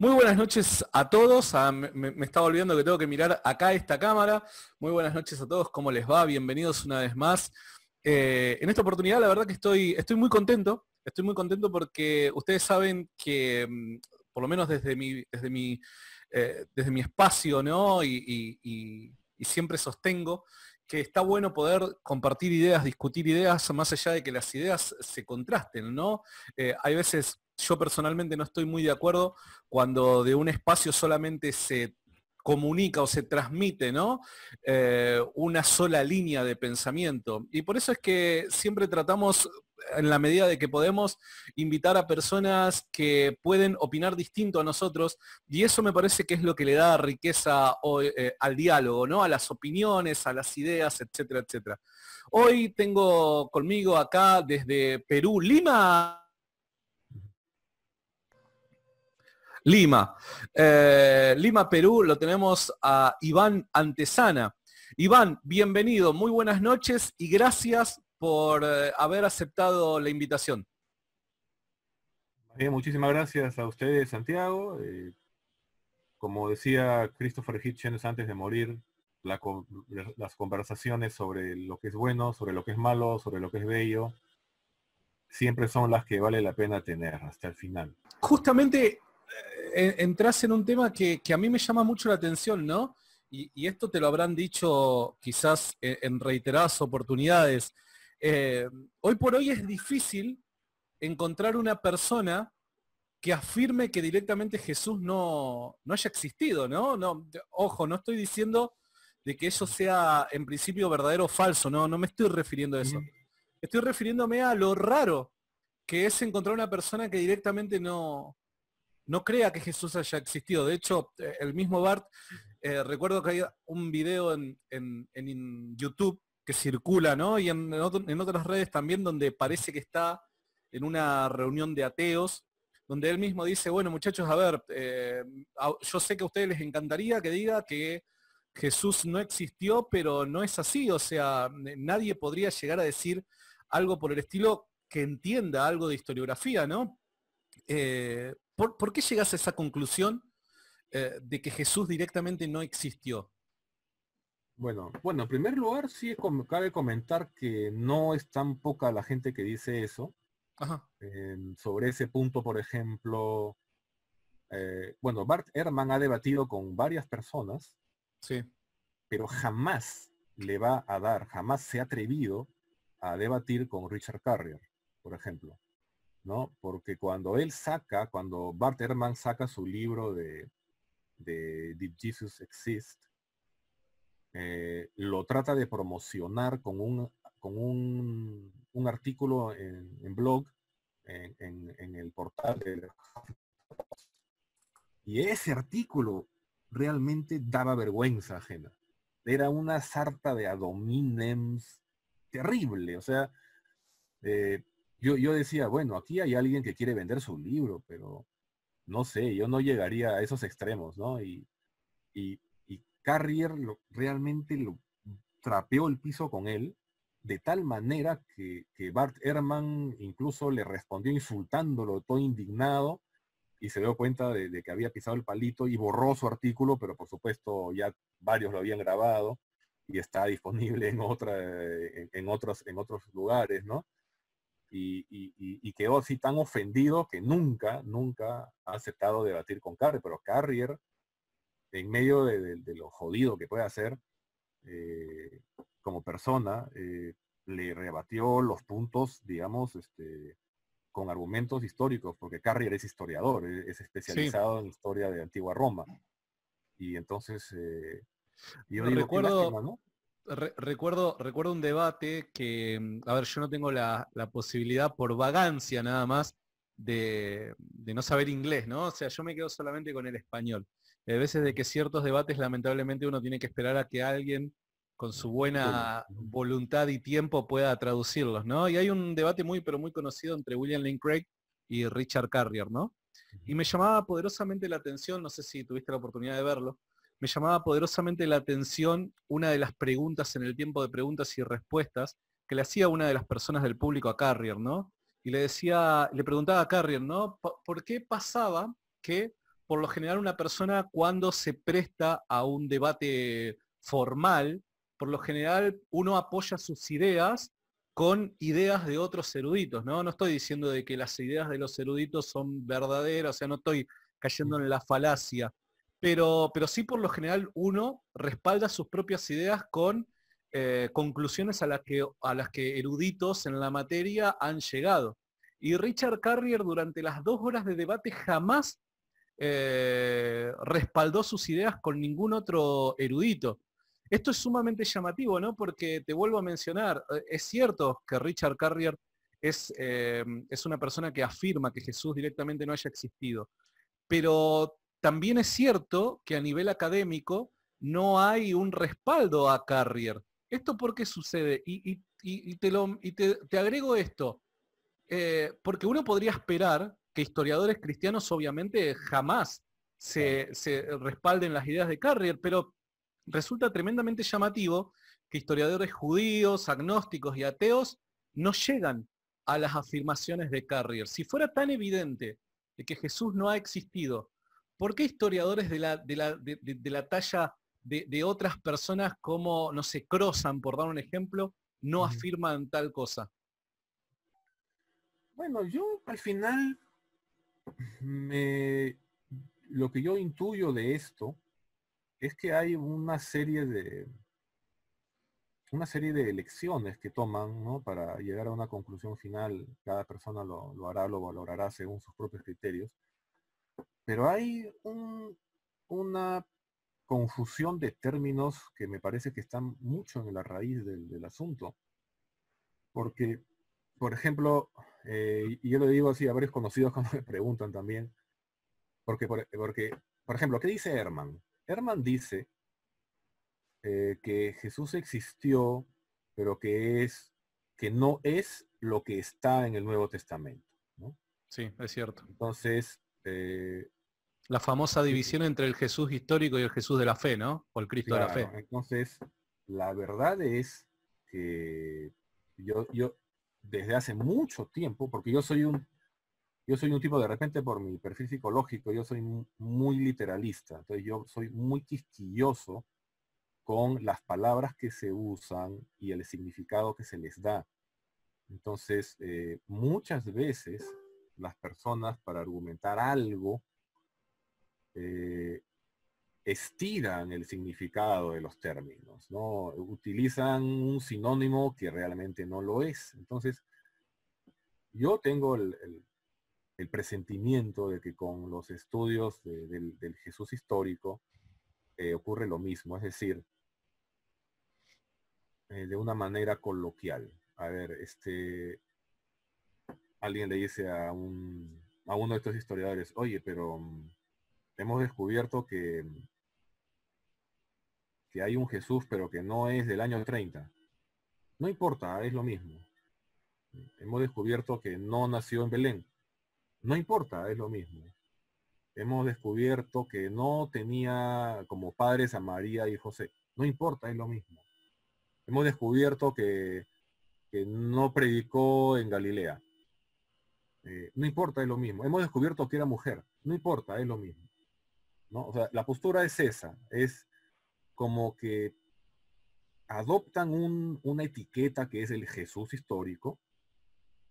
Muy buenas noches a todos. Ah, me, estaba olvidando que tengo que mirar acá esta cámara. Muy buenas noches a todos. ¿Cómo les va? Bienvenidos una vez más. Eh, en esta oportunidad, la verdad que estoy, estoy muy contento. Estoy muy contento porque ustedes saben que, mm, por lo menos desde mi, desde mi, eh, desde mi espacio, ¿no? y siempre sostengo que está bueno poder compartir ideas, discutir ideas, más allá de que las ideas se contrasten, ¿no? Eh, hay veces, yo personalmente no estoy muy de acuerdo cuando de un espacio solamente se comunica o se transmite, ¿no? Eh, una sola línea de pensamiento. Y por eso es que siempre tratamos en la medida de que podemos invitar a personas que pueden opinar distinto a nosotros y eso me parece que es lo que le da riqueza eh, al diálogo, ¿no? A las opiniones, a las ideas, etcétera, etcétera. Hoy tengo conmigo acá desde Perú, Lima. Lima. Eh, Lima, Perú, lo tenemos a Iván Antesana. Iván, bienvenido, muy buenas noches y gracias por eh, haber aceptado la invitación. muchísimas gracias a ustedes, Santiago. Eh, como decía Christopher Hitchens antes de morir, las conversaciones sobre lo que es bueno, sobre lo que es malo, sobre lo que es bello, siempre son las que vale la pena tener hasta el final. Justamente entras en un tema que, a mí me llama mucho la atención, ¿no? Y, esto te lo habrán dicho quizás en reiteradas oportunidades. Eh, hoy por hoy es difícil encontrar una persona que afirme que directamente Jesús no, no haya existido, ¿no? ¿no? Ojo, no estoy diciendo de que eso sea en principio verdadero o falso, no, no me estoy refiriendo a eso. Estoy refiriéndome a lo raro que es encontrar una persona que directamente no, no crea que Jesús haya existido. De hecho, eh, el mismo Bart, eh, recuerdo que hay un video en, en YouTube circula, ¿no? Y en, otras redes también donde parece que está en una reunión de ateos, donde él mismo dice, bueno muchachos, a ver, eh, yo sé que a ustedes les encantaría que diga que Jesús no existió, pero no es así, o sea, nadie podría llegar a decir algo por el estilo que entienda algo de historiografía, ¿no? ¿Por, qué llegas a esa conclusión eh, de que Jesús directamente no existió? Bueno, bueno, en primer lugar sí cabe comentar que no es tan poca la gente que dice eso. sobre ese punto, por ejemplo, eh, bueno, Bart Ehrman ha debatido con varias personas, sí. pero jamás le va a dar, jamás se ha atrevido a debatir con Richard Carrier, por ejemplo. ¿No? Porque cuando él saca, cuando Bart Ehrman saca su libro de, de Did Jesus Exist, eh, lo trata de promocionar con un, con un, un artículo en, blog, en, el portal de... Y ese artículo realmente daba vergüenza ajena. Era una sarta de adominems terrible. O sea, eh, yo, yo decía, bueno, aquí hay alguien que quiere vender su libro, pero no sé, yo no llegaría a esos extremos, ¿no? Y, y, Carrier lo, realmente lo trapeó el piso con él, de tal manera que, Bart Ehrman incluso le respondió insultándolo, todo indignado, y se dio cuenta de, que había pisado el palito y borró su artículo, pero por supuesto ya varios lo habían grabado y está disponible en, otra, en, otros, en otros lugares, ¿no? Y, quedó así tan ofendido que nunca, nunca ha aceptado debatir con Carrier, pero Carrier en medio de, lo jodido que puede hacer eh, como persona, eh, le rebatió los puntos, digamos, este, con argumentos históricos, porque Carrier es historiador, e, es, especializado en historia de antigua Roma. Y entonces, eh, yo recuerdo, recuerdo, recuerdo un debate que, mm, a ver, yo no tengo la, posibilidad por vagancia nada más de, de, no saber inglés, ¿no? O sea, yo me quedo solamente con el español. Hay veces de que ciertos debates lamentablemente uno tiene que esperar a que alguien con su buena voluntad y tiempo pueda traducirlos, ¿no? Y hay un debate muy, pero muy conocido entre William Lane Craig y Richard Carrier, ¿no? Y me llamaba poderosamente la atención, no sé si tuviste la oportunidad de verlo, me llamaba poderosamente la atención una de las preguntas en el tiempo de preguntas y respuestas que le hacía una de las personas del público a Carrier, ¿no? Y le decía, le preguntaba a Carrier, ¿no? ¿Por qué pasaba que por lo general una persona cuando se presta a un debate formal, por lo general uno apoya sus ideas con ideas de otros eruditos, ¿no? No estoy diciendo de que las ideas de los eruditos son verdaderas, o sea, no estoy cayendo en la falacia, pero, pero sí por lo general uno respalda sus propias ideas con eh, conclusiones a las, que, a las que eruditos en la materia han llegado. Y Richard Carrier durante las dos horas de debate jamás eh, respaldó sus ideas con ningún otro erudito. Esto es sumamente llamativo, ¿no? Porque te vuelvo a mencionar, eh, es cierto que Richard Carrier es, es una persona que afirma que Jesús directamente no haya existido, pero también es cierto que a nivel académico no hay un respaldo a Carrier. ¿Esto por qué sucede? Y, te, lo, te, agrego esto, eh, porque uno podría esperar que historiadores cristianos obviamente jamás se, se respalden las ideas de Carrier, pero resulta tremendamente llamativo que historiadores judíos, agnósticos y ateos no llegan a las afirmaciones de Carrier. Si fuera tan evidente de que Jesús no ha existido, ¿por qué historiadores de la, de la, talla de, otras personas como, no sé, Crozan, por dar un ejemplo, no afirman tal cosa? Bueno, yo al final me, lo que yo intuyo de esto es que hay una serie de una serie de elecciones que toman ¿no? para llegar a una conclusión final. Cada persona lo, hará, lo valorará según sus propios criterios. Pero hay una confusión de términos que me parece que están mucho en la raíz del, asunto. Porque, por ejemplo, eh, y yo lo digo así a varios conocidos cuando me preguntan también, porque, porque, por ejemplo, ¿qué dice Herman? Herman dice eh, que Jesús existió, pero que es que no es lo que está en el Nuevo Testamento. Sí, es cierto. Entonces, eh, la famosa división entre el Jesús histórico y el Jesús de la fe, ¿no? O el Cristo de la fe. Entonces, la verdad es que yo, yo desde hace mucho tiempo, porque yo soy un yo soy un tipo de repente por mi perfil psicológico, yo soy muy literalista, entonces yo soy muy quisquilloso con las palabras que se usan y el significado que se les da. Entonces, eh, muchas veces las personas para argumentar algo eh, estiran el significado de los términos, ¿no? Utilizan un sinónimo que realmente no lo es. Entonces, yo tengo el presentimiento de que con los estudios del, Jesús histórico eh, ocurre lo mismo, es decir, eh, de una manera coloquial. A ver, este, alguien le dice a, un, a uno de estos historiadores, oye, pero mm, hemos descubierto que, que hay un Jesús, pero que no es del año 30. No importa, es lo mismo. Hemos descubierto que no nació en Belén. No importa, es lo mismo. Hemos descubierto que no tenía como padres a María y José. No importa, es lo mismo. Hemos descubierto que, no predicó en Galilea. Eh, no importa, es lo mismo. Hemos descubierto que era mujer. No importa, es lo mismo. La postura es esa. Es como que adoptan una etiqueta que es el Jesús histórico,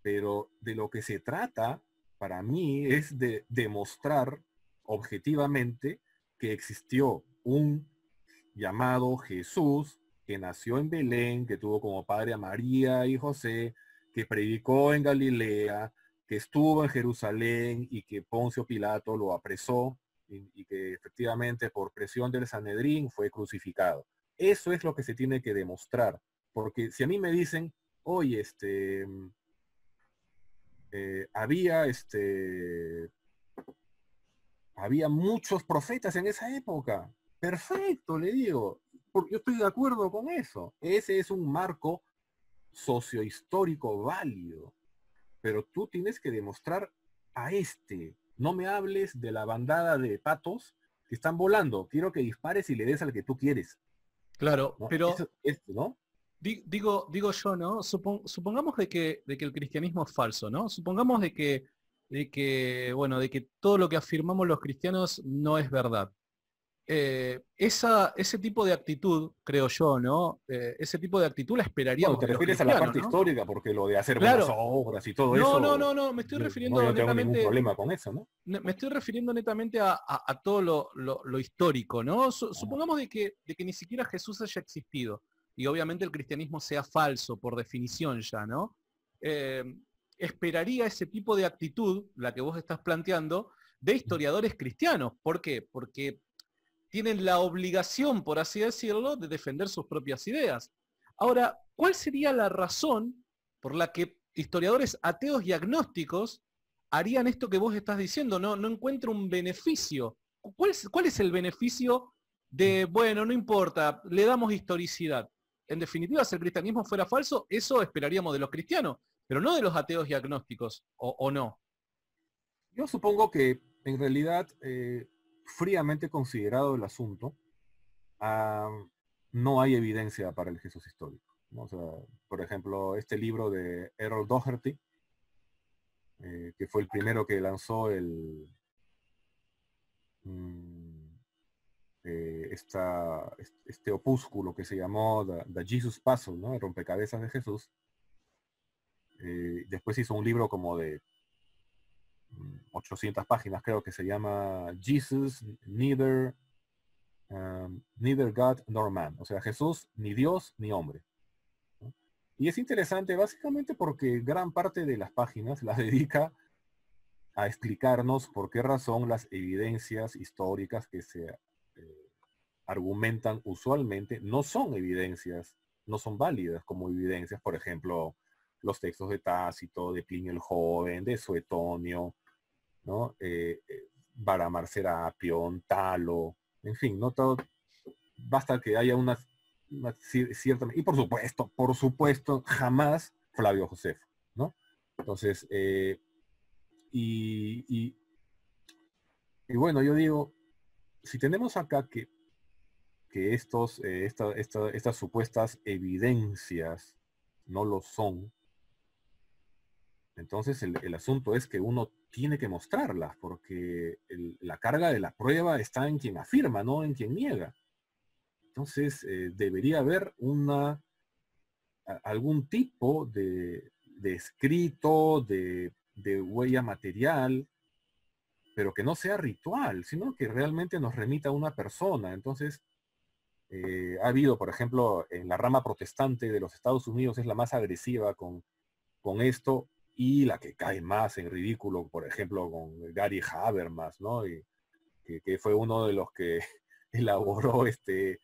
pero de lo que se trata para mí es de demostrar objetivamente que existió un llamado Jesús que nació en Belén, que tuvo como padre a María y José, que predicó en Galilea, que estuvo en Jerusalén y que Poncio Pilato lo apresó y, que efectivamente por presión del Sanedrín fue crucificado. Eso es lo que se tiene que demostrar, porque si a mí me dicen, oye, este, eh, había este había muchos profetas en esa época. Perfecto, le digo. Porque yo estoy de acuerdo con eso. Ese es un marco sociohistórico válido. Pero tú tienes que demostrar a este. No me hables de la bandada de patos que están volando. Quiero que dispares y le des al que tú quieres. Claro, pero... ¿no? Digo, digo yo, ¿no? supongamos de que, de que el cristianismo es falso, ¿no? Supongamos de que de que, bueno, de que todo lo que afirmamos los cristianos no es verdad. Eh, esa, ese tipo de actitud, creo yo, ¿no? Eh, ese tipo de actitud la esperaríamos. te refieres a la parte histórica, porque lo de hacer claro. buenas obras y todo no, eso. No, no, no, me estoy refiriendo no, netamente. ningún problema con eso, ¿no? Me estoy refiriendo netamente a, a, a todo lo, lo, lo, histórico, ¿no? Su, supongamos de que, de que ni siquiera Jesús haya existido. Y obviamente el cristianismo sea falso, por definición ya, ¿no? Eh, esperaría ese tipo de actitud, la que vos estás planteando, de historiadores cristianos. ¿Por qué? Porque tienen la obligación, por así decirlo, de defender sus propias ideas. Ahora, ¿cuál sería la razón por la que historiadores ateos y agnósticos harían esto que vos estás diciendo? No, no encuentro un beneficio. ¿Cuál es, ¿Cuál es el beneficio de, bueno, no importa, le damos historicidad? En definitiva, si el cristianismo fuera falso, eso esperaríamos de los cristianos, pero no de los ateos y agnósticos, ¿o, o no? Yo supongo que en realidad eh, fríamente considerado el asunto, no hay evidencia para el Jesús histórico. por ejemplo, este libro de Errol Doherty, eh, que fue el primero que lanzó el mm, eh, este opúsculo que se llamó The, The Jesus Puzzle, ¿no? El rompecabezas de Jesús. Eh, después hizo un libro como de 800 páginas creo que se llama Jesus, neither, um, neither God nor man. O sea, Jesús ni Dios ni hombre. Y es interesante básicamente porque gran parte de las páginas las dedica a explicarnos por qué razón las evidencias históricas que se eh, argumentan usualmente no son evidencias, no son válidas como evidencias, por ejemplo, los textos de Tácito, de Plinio el Joven, de Suetonio, ¿no? Eh, eh, Talo, en fin, no todo, basta que haya una, una, y por supuesto, por supuesto, jamás Flavio Josefo, ¿no? Entonces, eh, y, y, y, bueno, yo digo, si tenemos acá que, que estos, eh, esta, esta, estas supuestas evidencias no lo son, entonces el, asunto es que uno tiene que mostrarlas, porque la carga de la prueba está en quien afirma, no en quien niega. Entonces eh, debería haber una algún tipo de, escrito, de, de, huella material, pero que no sea ritual, sino que realmente nos remita a una persona. Entonces, eh, ha habido, por ejemplo, en la rama protestante de los Estados Unidos es la más agresiva con, con esto, y la que cae más en ridículo, por ejemplo, con Gary Habermas, ¿no? Y, que, que, fue uno de los que elaboró este,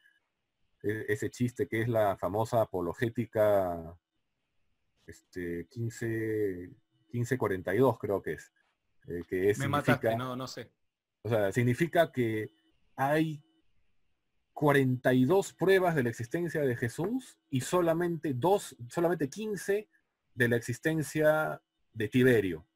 e, ese chiste que es la famosa apologética este, 15, 1542 creo que es. Eh, que es, Me mataste, no, no sé. O sea, significa que hay 42 pruebas de la existencia de Jesús y solamente dos, solamente 15 de la existencia de Tiberio,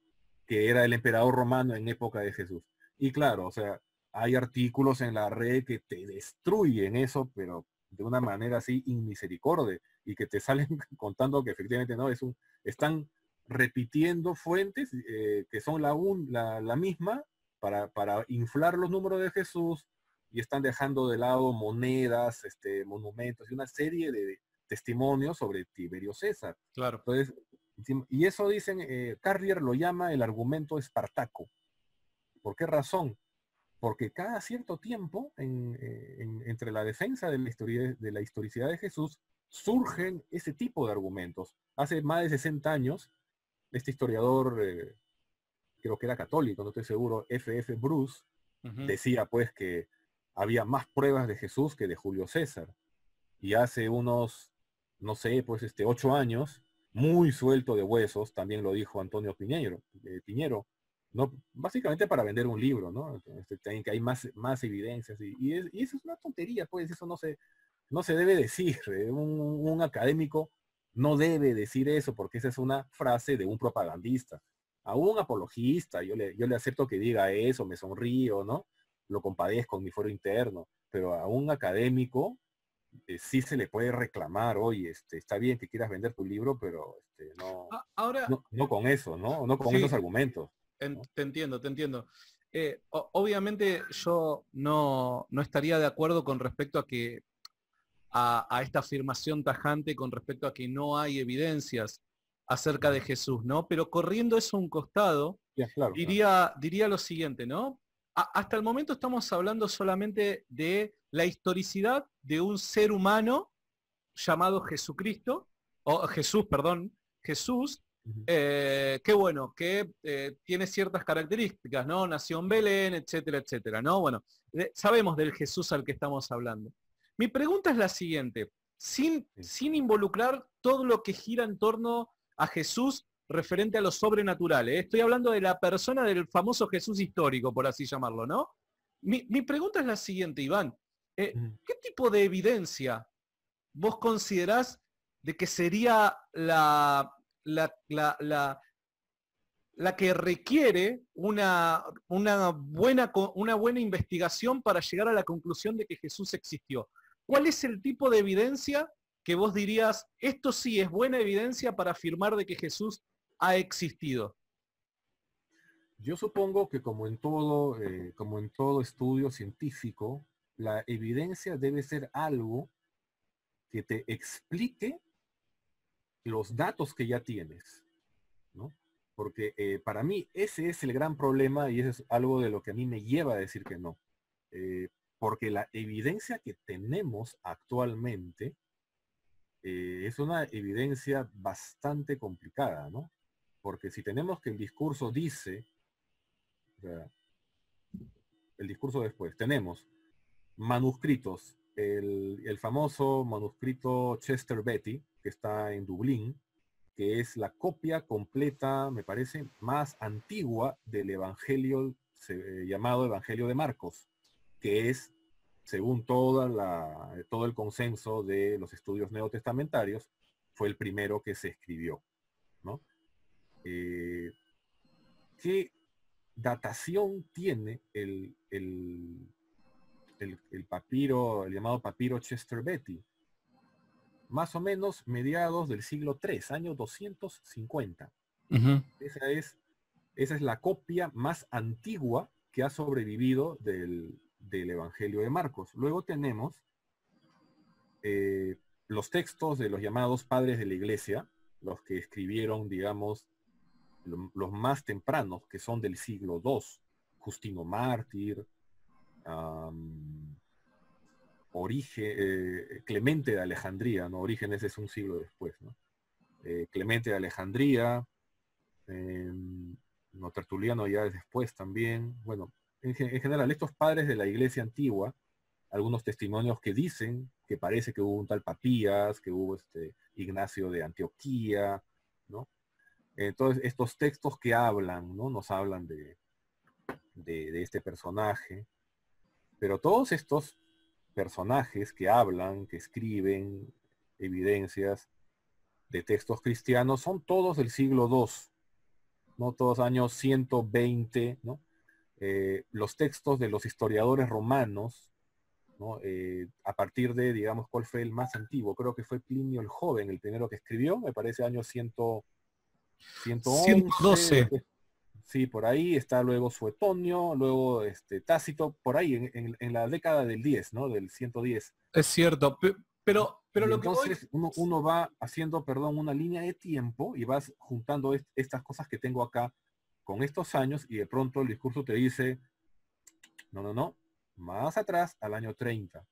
que era el emperador romano en época de Jesús. Y claro, o sea, hay artículos en la red que te destruyen eso, pero de una manera así inmisericorde y que te salen contando que efectivamente no es un están repitiendo fuentes eh, que son la, un, la, la misma para, para, inflar los números de Jesús y están dejando de lado monedas, este, monumentos y una serie de testimonios sobre Tiberio César. Claro. Entonces, y eso dicen, eh, Carrier lo llama el argumento espartaco. ¿Por qué razón? Porque cada cierto tiempo, en, en, entre la defensa de la, historia, de la historicidad de Jesús, surgen ese tipo de argumentos. Hace más de 60 años, este historiador, eh, creo que era católico, no estoy seguro, F.F. Bruce, uh -huh. decía pues que había más pruebas de Jesús que de Julio César. Y hace unos, no sé, pues este, ocho años, muy suelto de huesos, también lo dijo Antonio Piñero, eh, Piñero ¿no? básicamente para vender un libro, ¿no? Este, que hay más, más evidencias y, es, eso es una tontería, pues eso no se, no se debe decir. ¿eh? Un, un, académico no debe decir eso porque esa es una frase de un propagandista. A un apologista, yo le, yo le acepto que diga eso, me sonrío, ¿no? Lo compadezco en mi foro interno, pero a un académico eh, sí se le puede reclamar, oye, este, está bien que quieras vender tu libro, pero este, no, Ahora, no, no, con eso, ¿no? No con sí. esos argumentos. te entiendo, te entiendo. Eh, obviamente yo no, no, estaría de acuerdo con respecto a que a, esta afirmación tajante con respecto a que no hay evidencias acerca de Jesús, ¿no? Pero corriendo eso a un costado, diría, diría lo siguiente, ¿no? Hasta el momento estamos hablando solamente de la historicidad de un ser humano llamado Jesucristo, o Jesús, perdón, Jesús, eh, qué bueno, que eh, tiene ciertas características, ¿no? Nació en Belén, etcétera, etcétera, ¿no? Bueno, sabemos del Jesús al que estamos hablando. Mi pregunta es la siguiente, sin, sin involucrar todo lo que gira en torno a Jesús referente a lo sobrenatural. ¿eh? Estoy hablando de la persona del famoso Jesús histórico, por así llamarlo, ¿no? Mi, pregunta es la siguiente, Iván. ¿Qué tipo de evidencia vos considerás de que sería la, la, la, que requiere una, una, buena, una buena investigación para llegar a la conclusión de que Jesús existió. ¿Cuál es el tipo de evidencia que vos dirías, esto sí es buena evidencia para afirmar de que Jesús ha existido? Yo supongo que como en todo, eh, como en todo estudio científico, la evidencia debe ser algo que te explique los datos que ya tienes, ¿no? Porque eh, para mí ese es el gran problema y ese es algo de lo que a mí me lleva a decir que no. Eh, porque la evidencia que tenemos actualmente es una evidencia bastante complicada, ¿no? Porque si tenemos que el discurso dice, el discurso después, tenemos manuscritos, el, el famoso manuscrito Chester Betty, que está en Dublín, que es la copia completa, me parece, más antigua del Evangelio eh, llamado Evangelio de Marcos, que es, según toda la, todo el consenso de los estudios neotestamentarios, fue el primero que se escribió. ¿no? Eh, ¿Qué datación tiene el, el, el, papiro, el llamado papiro Chester Betty? más o menos mediados del siglo III, año 250. esa, es, esa es la copia más antigua que ha sobrevivido del, Evangelio de Marcos. Luego tenemos eh, los textos de los llamados padres de la iglesia, los que escribieron, digamos, los más tempranos, que son del siglo II, Justino Mártir, Origen, eh, Clemente de Alejandría, ¿no? Orígenes es un siglo después, ¿no? Eh, Clemente de Alejandría, em, no, Tertuliano ya es después también. Bueno, en, general, estos padres de la iglesia antigua, algunos testimonios que dicen que parece que hubo un tal Papías, que hubo este Ignacio de Antioquía, ¿no? Entonces, estos textos que hablan, ¿no? Nos hablan de, este personaje. Pero todos estos personajes que hablan, que escriben evidencias de textos cristianos son todos del siglo II, ¿no? Todos años 120, ¿no? Eh, los textos de los historiadores romanos, ¿no? Eh, a partir de, digamos, ¿cuál fue el más antiguo? Creo que fue Plinio el Joven, el primero que escribió, me parece año 100, 111, Sí, por ahí está luego Suetonio, luego este, Tácito, por ahí en, la década del 10, ¿no? Del 110. Es cierto, pero, pero lo entonces que uno, uno, va haciendo, perdón, una línea de tiempo y vas juntando estas cosas que tengo acá con estos años y de pronto el discurso te dice, no, no, no, más atrás al año 30.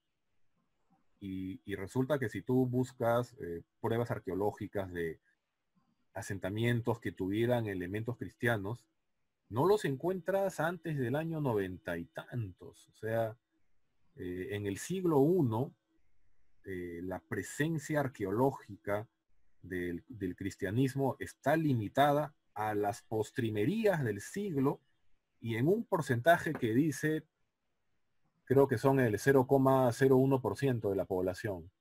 Y, resulta que si tú buscas eh, pruebas arqueológicas de asentamientos que tuvieran elementos cristianos, no los encuentras antes del año noventa y tantos. O sea, eh, en el siglo I, eh, la presencia arqueológica del, cristianismo está limitada a las postrimerías del siglo y en un porcentaje que dice, creo que son el 0,01% de la población.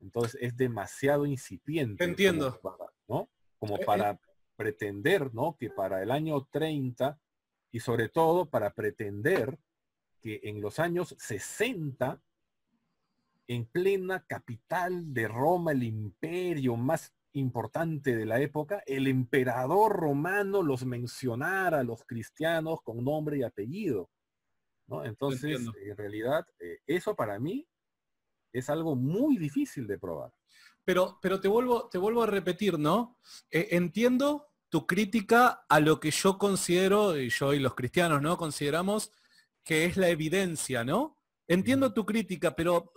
Entonces es demasiado incipiente. Entiendo. ¿no? Como para eh, pretender, ¿no? Que para el año 30 y sobre todo para pretender que en los años 60, en plena capital de Roma, el imperio más importante de la época, el emperador romano los mencionara a los cristianos con nombre y apellido. ¿no? Entonces, en realidad, eh, eso para mí es algo muy difícil de probar. Pero, pero te, vuelvo, te vuelvo a repetir, ¿no? Eh, entiendo tu crítica a lo que yo considero, y yo y los cristianos, ¿no? Consideramos que es la evidencia, ¿no? Entiendo tu crítica, pero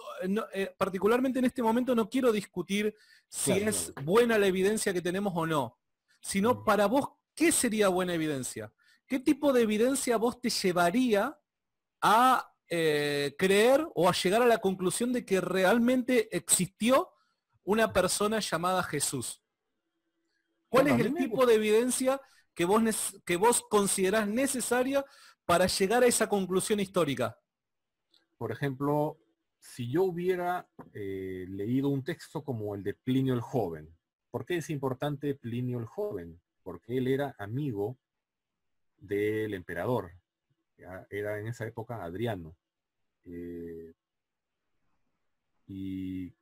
eh, particularmente en este momento no quiero discutir si es buena la evidencia que tenemos o no, sino para vos, ¿qué sería buena evidencia? ¿Qué tipo de evidencia vos te llevaría a eh, creer o a llegar a la conclusión de que realmente existió una persona llamada Jesús? ¿Cuál es el tipo de evidencia que vos, que vos considerás necesaria para llegar a esa conclusión histórica? Por ejemplo, si yo hubiera eh, leído un texto como el de Plinio el Joven, ¿por qué es importante Plinio el Joven? Porque él era amigo del emperador era en esa época Adriano. Eh, y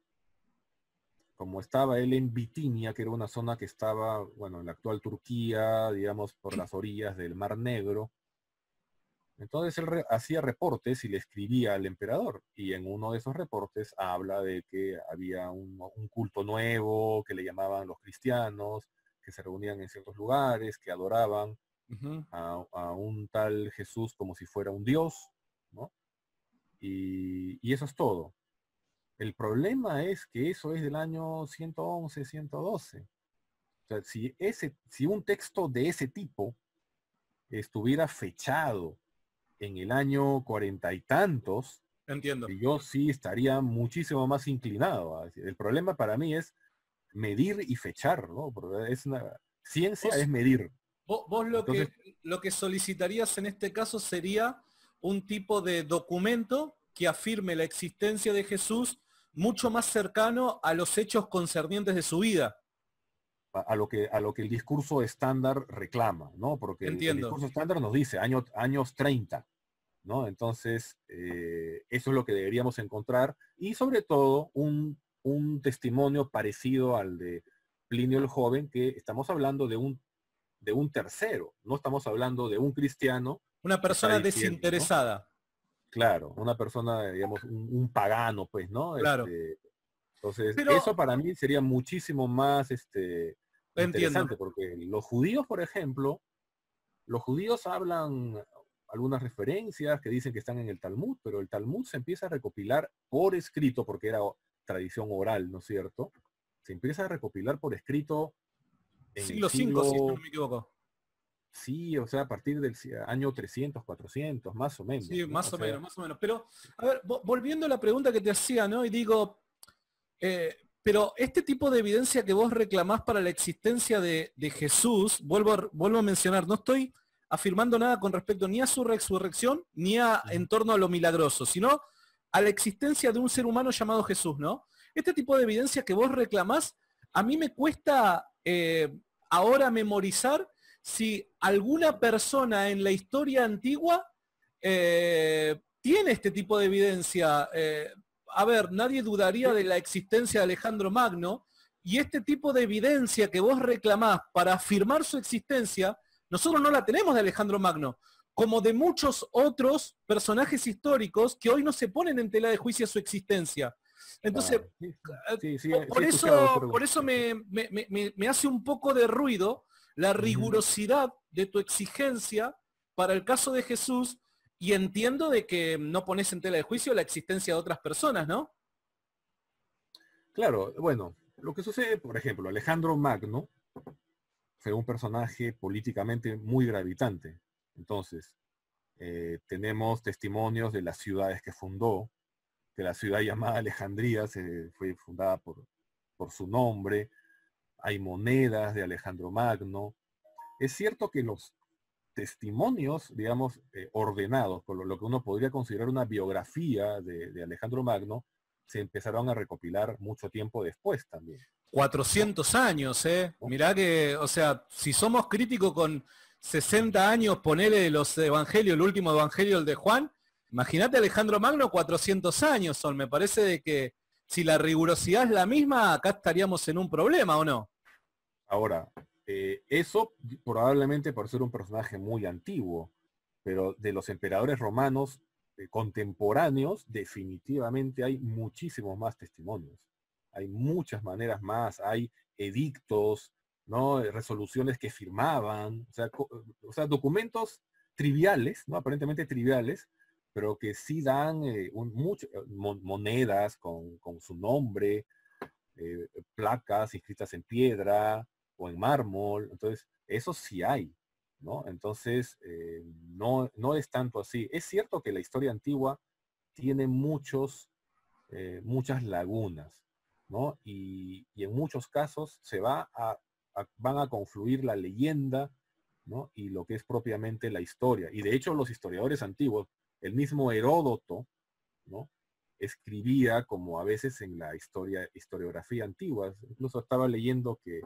como estaba él en Bitinia, que era una zona que estaba, bueno, en la actual Turquía, digamos, por las orillas del Mar Negro, entonces él hacía reportes y le escribía al emperador. Y en uno de esos reportes habla de que había un, un, culto nuevo, que le llamaban los cristianos, que se reunían en ciertos lugares, que adoraban a, un tal Jesús como si fuera un Dios, ¿no? Y, eso es todo. El problema es que eso es del año 111, 112. O sea, si, ese, si un texto de ese tipo estuviera fechado en el año cuarenta y tantos, Entiendo. yo sí estaría muchísimo más inclinado. El problema para mí es medir y fechar, ¿no? Porque es una ciencia es medir. Vos, lo, que, lo que solicitarías en este caso sería un tipo de documento que afirme la existencia de Jesús mucho más cercano a los hechos concernientes de su vida. A, lo, que, a lo que el discurso estándar reclama, ¿no? Porque el, discurso estándar nos dice años, años 30, ¿no? Entonces, eh, eso es lo que deberíamos encontrar y sobre todo un, un testimonio parecido al de Plinio el Joven, que estamos hablando de un de un tercero. No estamos hablando de un cristiano. Una persona desinteresada. Claro, una persona, digamos, un, pagano, pues, ¿no? Claro. Este, entonces, eso para mí sería muchísimo más este, interesante, porque los judíos, por ejemplo, los judíos hablan algunas referencias que dicen que están en el Talmud, pero el Talmud se empieza a recopilar por escrito, porque era tradición oral, ¿no es cierto? Se empieza a recopilar por escrito siglo 5, si no me equivoco. Sí, o sea, a partir del año 300, 400, más o menos. Sí, más o, menos, más o menos. Pero, a ver, volviendo a la pregunta que te hacía, ¿no? Y digo, eh, pero este tipo de evidencia que vos reclamás para la existencia de, Jesús, vuelvo a, vuelvo a mencionar, no estoy afirmando nada con respecto ni a su resurrección, ni a en torno a lo milagroso, sino a la existencia de un ser humano llamado Jesús, ¿no? Este tipo de evidencia que vos reclamás, a mí me cuesta eh, ahora memorizar si alguna persona en la historia antigua eh, tiene este tipo de evidencia. Eh, a ver, nadie dudaría de la existencia de Alejandro Magno y este tipo de evidencia que vos reclamás para afirmar su existencia, nosotros no la tenemos de Alejandro Magno, como de muchos otros personajes históricos que hoy no se ponen en tela de juicio su existencia. Entonces, por, eso, por eso me, hace un poco de ruido la rigurosidad de tu exigencia para el caso de Jesús y entiendo de que no pones en tela de juicio la existencia de otras personas, ¿no? Claro, bueno, lo que sucede, por ejemplo, Alejandro Magno fue un personaje políticamente muy gravitante. Entonces, eh, tenemos testimonios de las ciudades que fundó, que la ciudad llamada Alejandría se fue fundada por, por su nombre, hay monedas de Alejandro Magno. Es cierto que los testimonios, digamos, eh, ordenados, por lo, que uno podría considerar una biografía de, Alejandro Magno, se empezaron a recopilar mucho tiempo después también. 400 años, ¿eh? Mirá que, o sea, si somos críticos con 60 años, ponele los evangelios, el último evangelio, el de Juan, Imagínate Alejandro Magno, 400 años son. Me parece de que si la rigurosidad es la misma, acá estaríamos en un problema, ¿o no? Ahora, eh, eso probablemente por ser un personaje muy antiguo, pero de los emperadores romanos eh, contemporáneos definitivamente hay muchísimos más testimonios. Hay muchas maneras más, hay edictos, ¿no? resoluciones que firmaban, o sea, documentos triviales, ¿no? aparentemente triviales, pero que sí dan eh, monedas con, su nombre, placas inscritas en piedra, o en mármol. Entonces, eso sí hay, ¿no? Entonces, eh, no, no es tanto así. Es cierto que la historia antigua tiene muchos, eh, muchas lagunas, ¿no? Y, en muchos casos se va a, van a confluir la leyenda, ¿no? Y lo que es propiamente la historia. Y de hecho los historiadores antiguos, el mismo Heródoto, ¿no? escribía como a veces en la historia, historiografía antigua. Incluso estaba leyendo que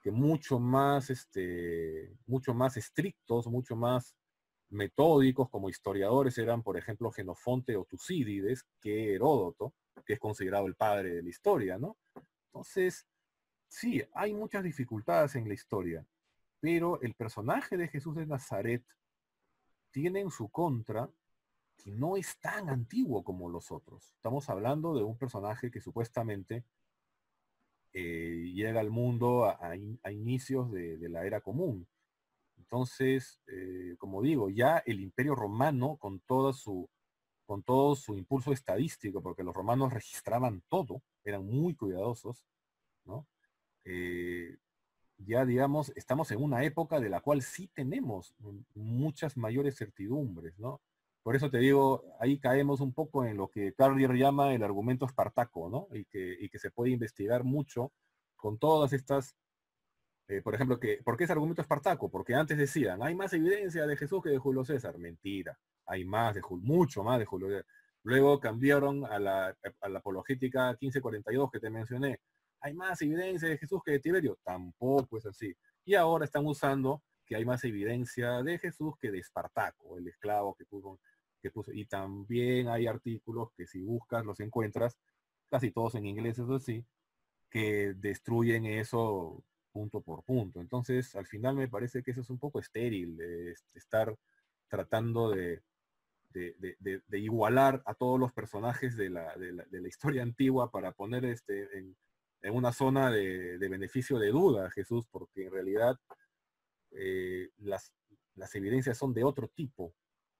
que mucho más, este, mucho más estrictos, mucho más metódicos como historiadores eran, por ejemplo, Genofonte o Tucídides que Heródoto, que es considerado el padre de la historia, ¿no? Entonces, sí, hay muchas dificultades en la historia, pero el personaje de Jesús de Nazaret tiene en su contra no es tan antiguo como los otros. Estamos hablando de un personaje que supuestamente eh, llega al mundo a, inicios de, la era común. Entonces, eh, como digo, ya el imperio romano con, toda su, con todo su impulso estadístico, porque los romanos registraban todo, eran muy cuidadosos, ¿no? Eh, ya digamos, estamos en una época de la cual sí tenemos muchas mayores certidumbres, ¿no? Por eso te digo, ahí caemos un poco en lo que Carrier llama el argumento espartaco, ¿no? Y que, que se puede investigar mucho con todas estas, eh, por ejemplo, que, ¿por qué es argumento espartaco? Porque antes decían, hay más evidencia de Jesús que de Julio César. Mentira, hay más de Julio, mucho más de Julio César. Luego cambiaron a la, a la apologética 1542 que te mencioné. Hay más evidencia de Jesús que de Tiberio. Tampoco es así. Y ahora están usando que hay más evidencia de Jesús que de Espartaco, el esclavo que puso y también hay artículos que si buscas los encuentras, casi todos en inglés, eso sí, que destruyen eso punto por punto. Entonces, al final me parece que eso es un poco estéril, estar tratando de, de, igualar a todos los personajes de la, historia antigua para poner este, en, en una zona de, beneficio de duda Jesús, porque en realidad eh, las, las, evidencias son de otro tipo.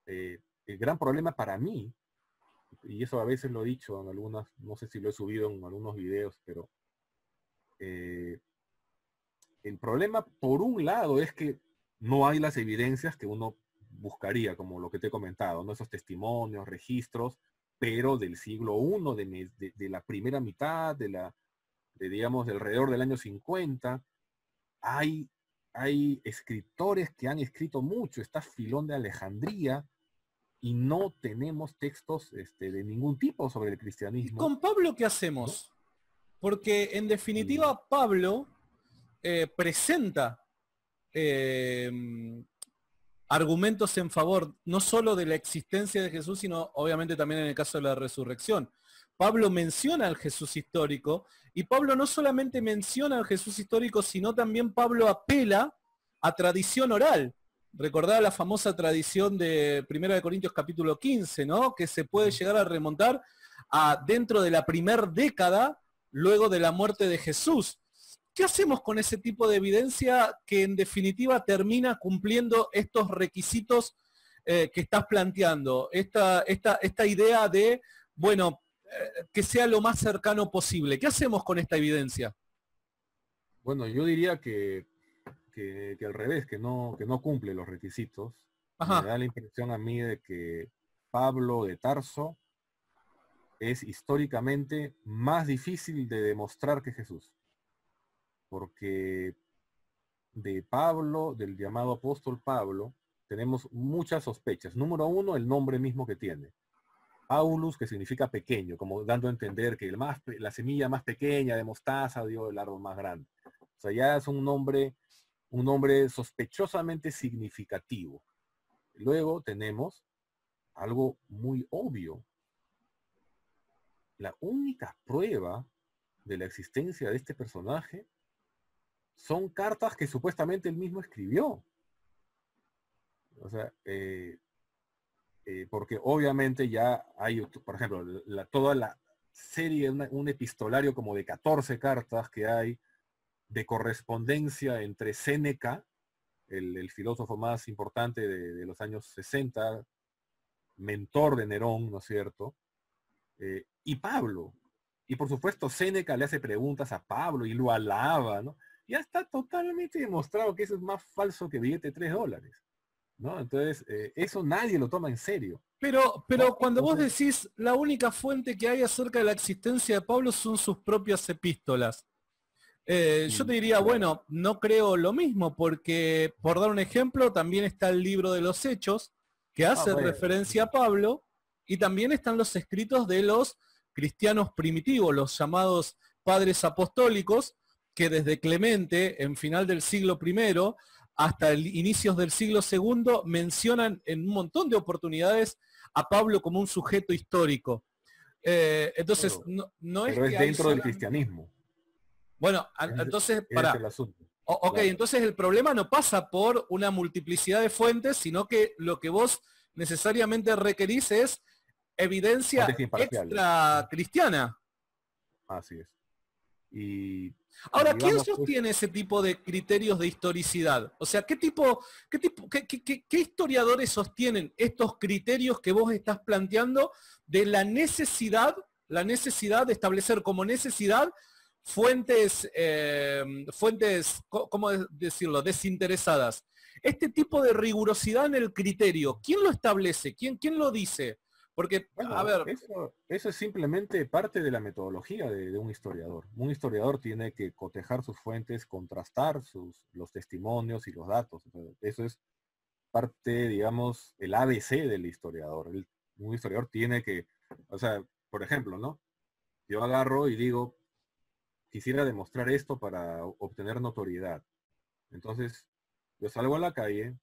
Eh, el gran problema para mí, y eso a veces lo he dicho en algunas, no sé si lo he subido en algunos videos, pero eh, el problema por un lado es que no hay las evidencias que uno buscaría, como lo que te he comentado, ¿no? esos testimonios, registros, pero del siglo I, de, la primera mitad, de la, de, digamos, de alrededor del año 50, hay, hay escritores que han escrito mucho, está Filón de Alejandría, y no tenemos textos este, de ningún tipo sobre el cristianismo. ¿Con Pablo qué hacemos? Porque en definitiva Pablo eh, presenta eh, argumentos en favor no solo de la existencia de Jesús, sino obviamente también en el caso de la resurrección. Pablo menciona al Jesús histórico y Pablo no solamente menciona al Jesús histórico, sino también Pablo apela a tradición oral. Recordar la famosa tradición de 1 de Corintios capítulo 15, ¿no? Que se puede llegar a remontar a dentro de la primer década luego de la muerte de Jesús. ¿Qué hacemos con ese tipo de evidencia que en definitiva termina cumpliendo estos requisitos eh, que estás planteando? Esta, esta, esta idea de, bueno, que sea lo más cercano posible. ¿Qué hacemos con esta evidencia? Bueno, yo diría que que, al revés, que no, que no cumple los requisitos. Me da la impresión a mí de que Pablo de Tarso es históricamente más difícil de demostrar que Jesús. Porque de Pablo, del llamado apóstol Pablo, tenemos muchas sospechas. Número uno, el nombre mismo que tiene. Paulus, que significa pequeño, como dando a entender que el más, la semilla más pequeña de mostaza dio el árbol más grande. O sea, ya es un nombre un nombre sospechosamente significativo. Luego tenemos algo muy obvio. La única prueba de la existencia de este personaje son cartas que supuestamente él mismo escribió. O sea, eh, eh, porque obviamente ya hay, por ejemplo, toda la serie, un epistolario como de 14 cartas que hay de correspondencia entre Séneca, el, filósofo más importante de, los años 60, mentor de Nerón, ¿no es cierto? Eh, y Pablo. Y por supuesto, Séneca le hace preguntas a Pablo y lo alaba, ¿no? Ya está totalmente demostrado que eso es más falso que billete de 3 dólares. ¿No? Entonces, eh, eso nadie lo toma en serio. Pero, pero cuando vos decís la única fuente que hay acerca de la existencia de Pablo son sus propias epístolas. Eh, yo te diría, bueno, no creo lo mismo, porque por dar un ejemplo, también está el libro de los Hechos, que ah, hace referencia a Pablo, y también están los escritos de los cristianos primitivos, los llamados padres apostólicos, que desde Clemente, en final del siglo I, hasta el inicios del siglo II, mencionan en un montón de oportunidades a Pablo como un sujeto histórico. Eh, entonces, no, es, es dentro del cristianismo. Bueno, entonces, para. ok, entonces el problema no pasa por una multiplicidad de fuentes, sino que lo que vos necesariamente requerís es evidencia extra cristiana. Así es. Y Ahora, ¿quién pues sostiene ese tipo de criterios de historicidad? O sea, ¿qué tipo, qué tipo, qué, historiadores sostienen estos criterios que vos estás planteando de la necesidad, la necesidad de establecer como necesidad fuentes, eh, fuentes, ¿cómo decirlo?, desinteresadas. Este tipo de rigurosidad en el criterio, ¿quién lo establece? ¿Quién, quién lo dice? Porque, a ver... Eso, es simplemente parte de la metodología de, un historiador. Un historiador tiene que cotejar sus fuentes, contrastar sus, los testimonios y los datos. eso es parte, digamos, el ABC del historiador. un historiador tiene que, o sea, por ejemplo, ¿no? Yo agarro y digo, quisiera demostrar esto para obtener notoriedad. Entonces, yo salgo a la calle,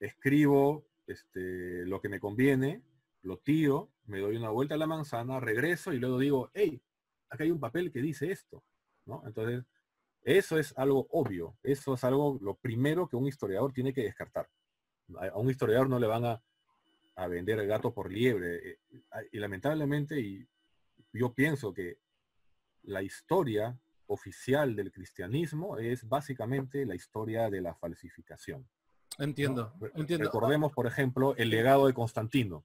escribo este, lo que me conviene, lo tiro, me doy una vuelta a la manzana, regreso y luego digo, hey, acá hay un papel que dice esto. ¿no? Entonces, eso es algo obvio, eso es algo, lo primero que un historiador tiene que descartar. A un historiador no le van a, a vender el gato por liebre. Eh, y lamentablemente, y yo pienso que la historia oficial del cristianismo es básicamente la historia de la falsificación. Entiendo, entiendo. Recordemos, por ejemplo, el legado de Constantino.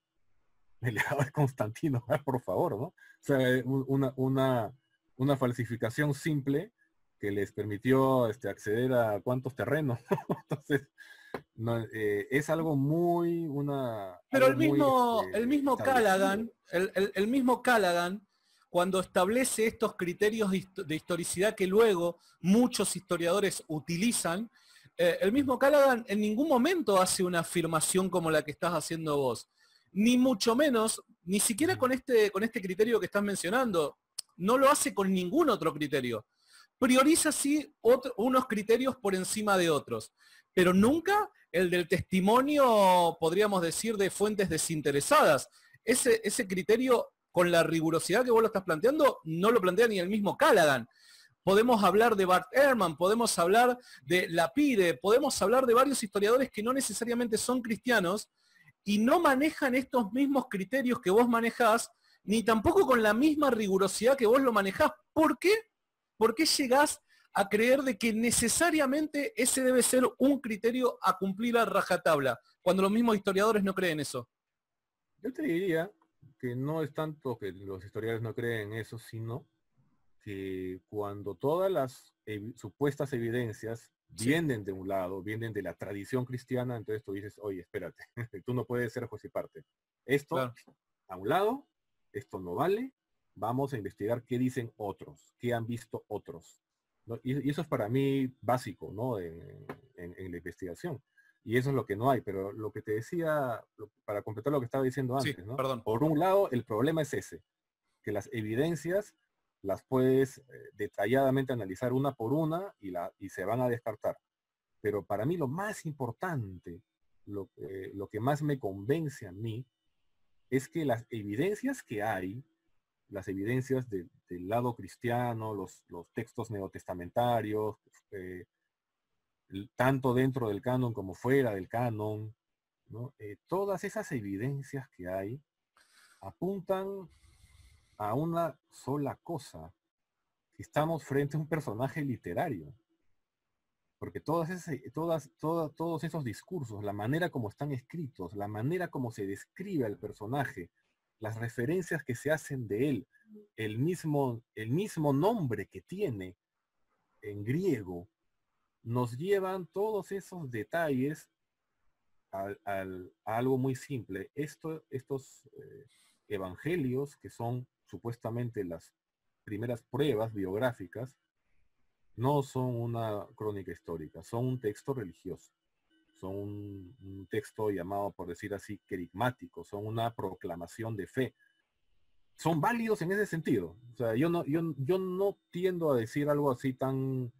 De Constantino, por favor, ¿no? O sea, una, una, una falsificación simple que les permitió este, acceder a cuántos terrenos. Entonces, eh, es algo muy una. Pero el mismo, este, el mismo Callaghan, el, el, mismo Callaghan cuando establece estos criterios de historicidad que luego muchos historiadores utilizan, eh, el mismo Callaghan en ningún momento hace una afirmación como la que estás haciendo vos. Ni mucho menos, ni siquiera con este, con este criterio que estás mencionando. No lo hace con ningún otro criterio. Prioriza sí unos criterios por encima de otros, pero nunca el del testimonio, podríamos decir, de fuentes desinteresadas. Ese, ese criterio con la rigurosidad que vos lo estás planteando, no lo plantea ni el mismo Callaghan. Podemos hablar de Bart Ehrman, podemos hablar de Lapide, podemos hablar de varios historiadores que no necesariamente son cristianos y no manejan estos mismos criterios que vos manejás, ni tampoco con la misma rigurosidad que vos lo manejás. ¿Por qué? ¿Por qué llegás a creer de que necesariamente ese debe ser un criterio a cumplir a rajatabla, cuando los mismos historiadores no creen eso? Yo te diría que no es tanto que los historiadores no creen en eso, sino que cuando todas las supuestas evidencias vienen de un lado, vienen de la tradición cristiana, entonces tú dices, oye, espérate, tú no puedes ser juez y parte. Esto a un lado, esto no vale, vamos a investigar qué dicen otros, qué han visto otros. Y, eso es para mí básico, ¿no? en la investigación. Y eso es lo que no hay, pero lo que te decía, para completar lo que estaba diciendo antes, ¿no? Perdón. Por un lado, el problema es ese, que las evidencias las puedes eh, detalladamente analizar una por una y, se van a descartar. Pero para mí lo más importante, lo, lo que más me convence a mí, es que las evidencias que hay las evidencias del lado cristiano, los, textos neotestamentarios, eh, tanto dentro del canon como fuera del canon, eh, todas esas evidencias que hay apuntan a una sola cosa, estamos frente a un personaje literario. Porque todas esas, todas, todos esos discursos, la manera como están escritos, la manera como se describe al personaje, las referencias que se hacen de él, el mismo, el mismo nombre que tiene en griego, nos llevan todos esos detalles a, algo muy simple. Esto, estos eh, evangelios, que son supuestamente las primeras pruebas biográficas, no son una crónica histórica, son un texto religioso, son un, texto llamado, por decir así, querigmático, son una proclamación de fe. Son válidos en ese sentido. O sea, yo no, yo, yo no tiendo a decir algo así tan,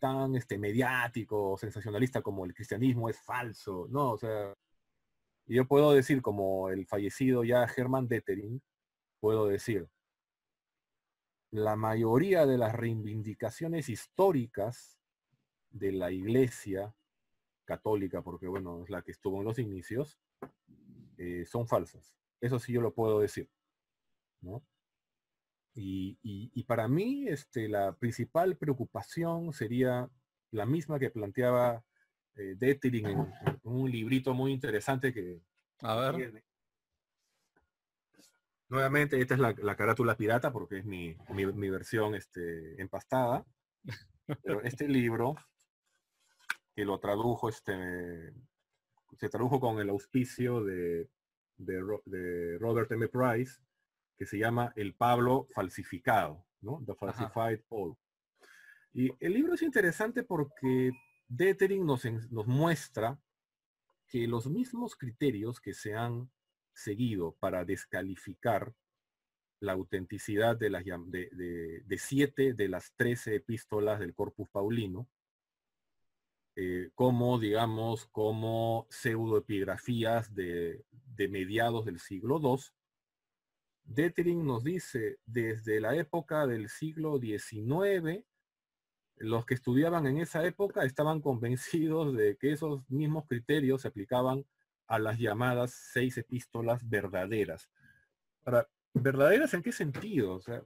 tan este, mediático, sensacionalista como el cristianismo es falso. No, o sea, yo puedo decir como el fallecido ya Hermann Dettering, puedo decir, la mayoría de las reivindicaciones históricas de la iglesia católica, porque bueno, es la que estuvo en los inicios, eh, son falsas. Eso sí yo lo puedo decir. Y, para mí este, la principal preocupación sería la misma que planteaba eh, en, un librito muy interesante que... A ver. Nuevamente, esta es la, carátula pirata porque es mi, versión este, empastada. Pero este libro, que lo tradujo, este, se tradujo con el auspicio de, de, Robert M. Price, que se llama El Pablo falsificado, ¿no? The Falsified Paul. Y el libro es interesante porque Detering nos, nos muestra que los mismos criterios que se han seguido para descalificar la autenticidad de, las, de, siete de las trece epístolas del Corpus Paulino, eh, como, digamos, como pseudoepigrafías de, de mediados del siglo II. Detering nos dice, desde la época del siglo XIX, los que estudiaban en esa época estaban convencidos de que esos mismos criterios se aplicaban a las llamadas seis epístolas verdaderas. Ahora, ¿verdaderas en qué sentido? O sea,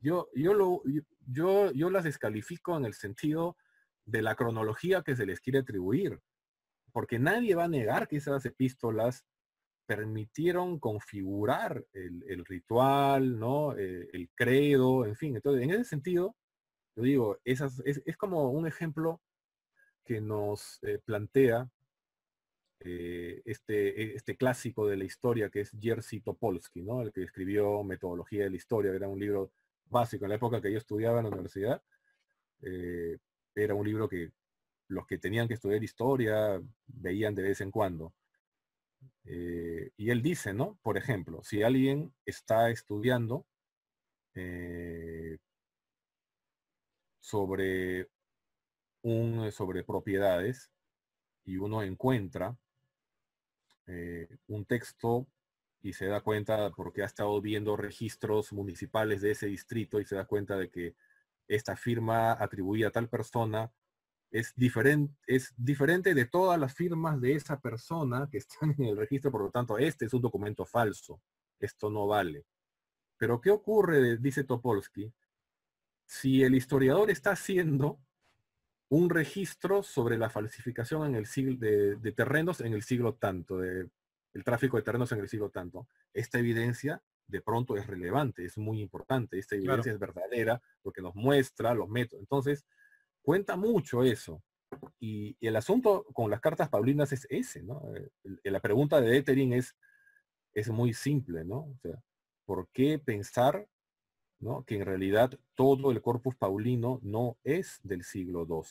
yo, yo, lo, yo, yo las descalifico en el sentido de la cronología que se les quiere atribuir, porque nadie va a negar que esas epístolas permitieron configurar el, ritual, ¿no? Eh, el credo, en fin. Entonces, en ese sentido, yo digo, esas, es, como un ejemplo que nos eh, plantea eh, este, este clásico de la historia que es Jerzy Topolsky, ¿no? El que escribió Metodología de la Historia, era un libro básico en la época que yo estudiaba en la universidad. Eh, era un libro que los que tenían que estudiar historia veían de vez en cuando. Eh, y él dice, ¿no? Por ejemplo, si alguien está estudiando sobre un sobre propiedades y uno encuentra eh, un texto y se da cuenta porque ha estado viendo registros municipales de ese distrito y se da cuenta de que esta firma atribuida a tal persona es diferente, es diferente de todas las firmas de esa persona que están en el registro, por lo tanto, este es un documento falso. Esto no vale. Pero ¿qué ocurre, dice Topolsky, si el historiador está haciendo un registro sobre la falsificación en el siglo de, terrenos en el siglo tanto, de, el tráfico de terrenos en el siglo tanto. Esta evidencia de pronto es relevante, es muy importante, esta evidencia es verdadera porque nos muestra los métodos. Entonces, cuenta mucho eso. Y, el asunto con las cartas paulinas es ese, ¿no? La pregunta de Detering es, es muy simple, ¿no? O sea, ¿por qué pensar que en realidad todo el corpus paulino no es del siglo II,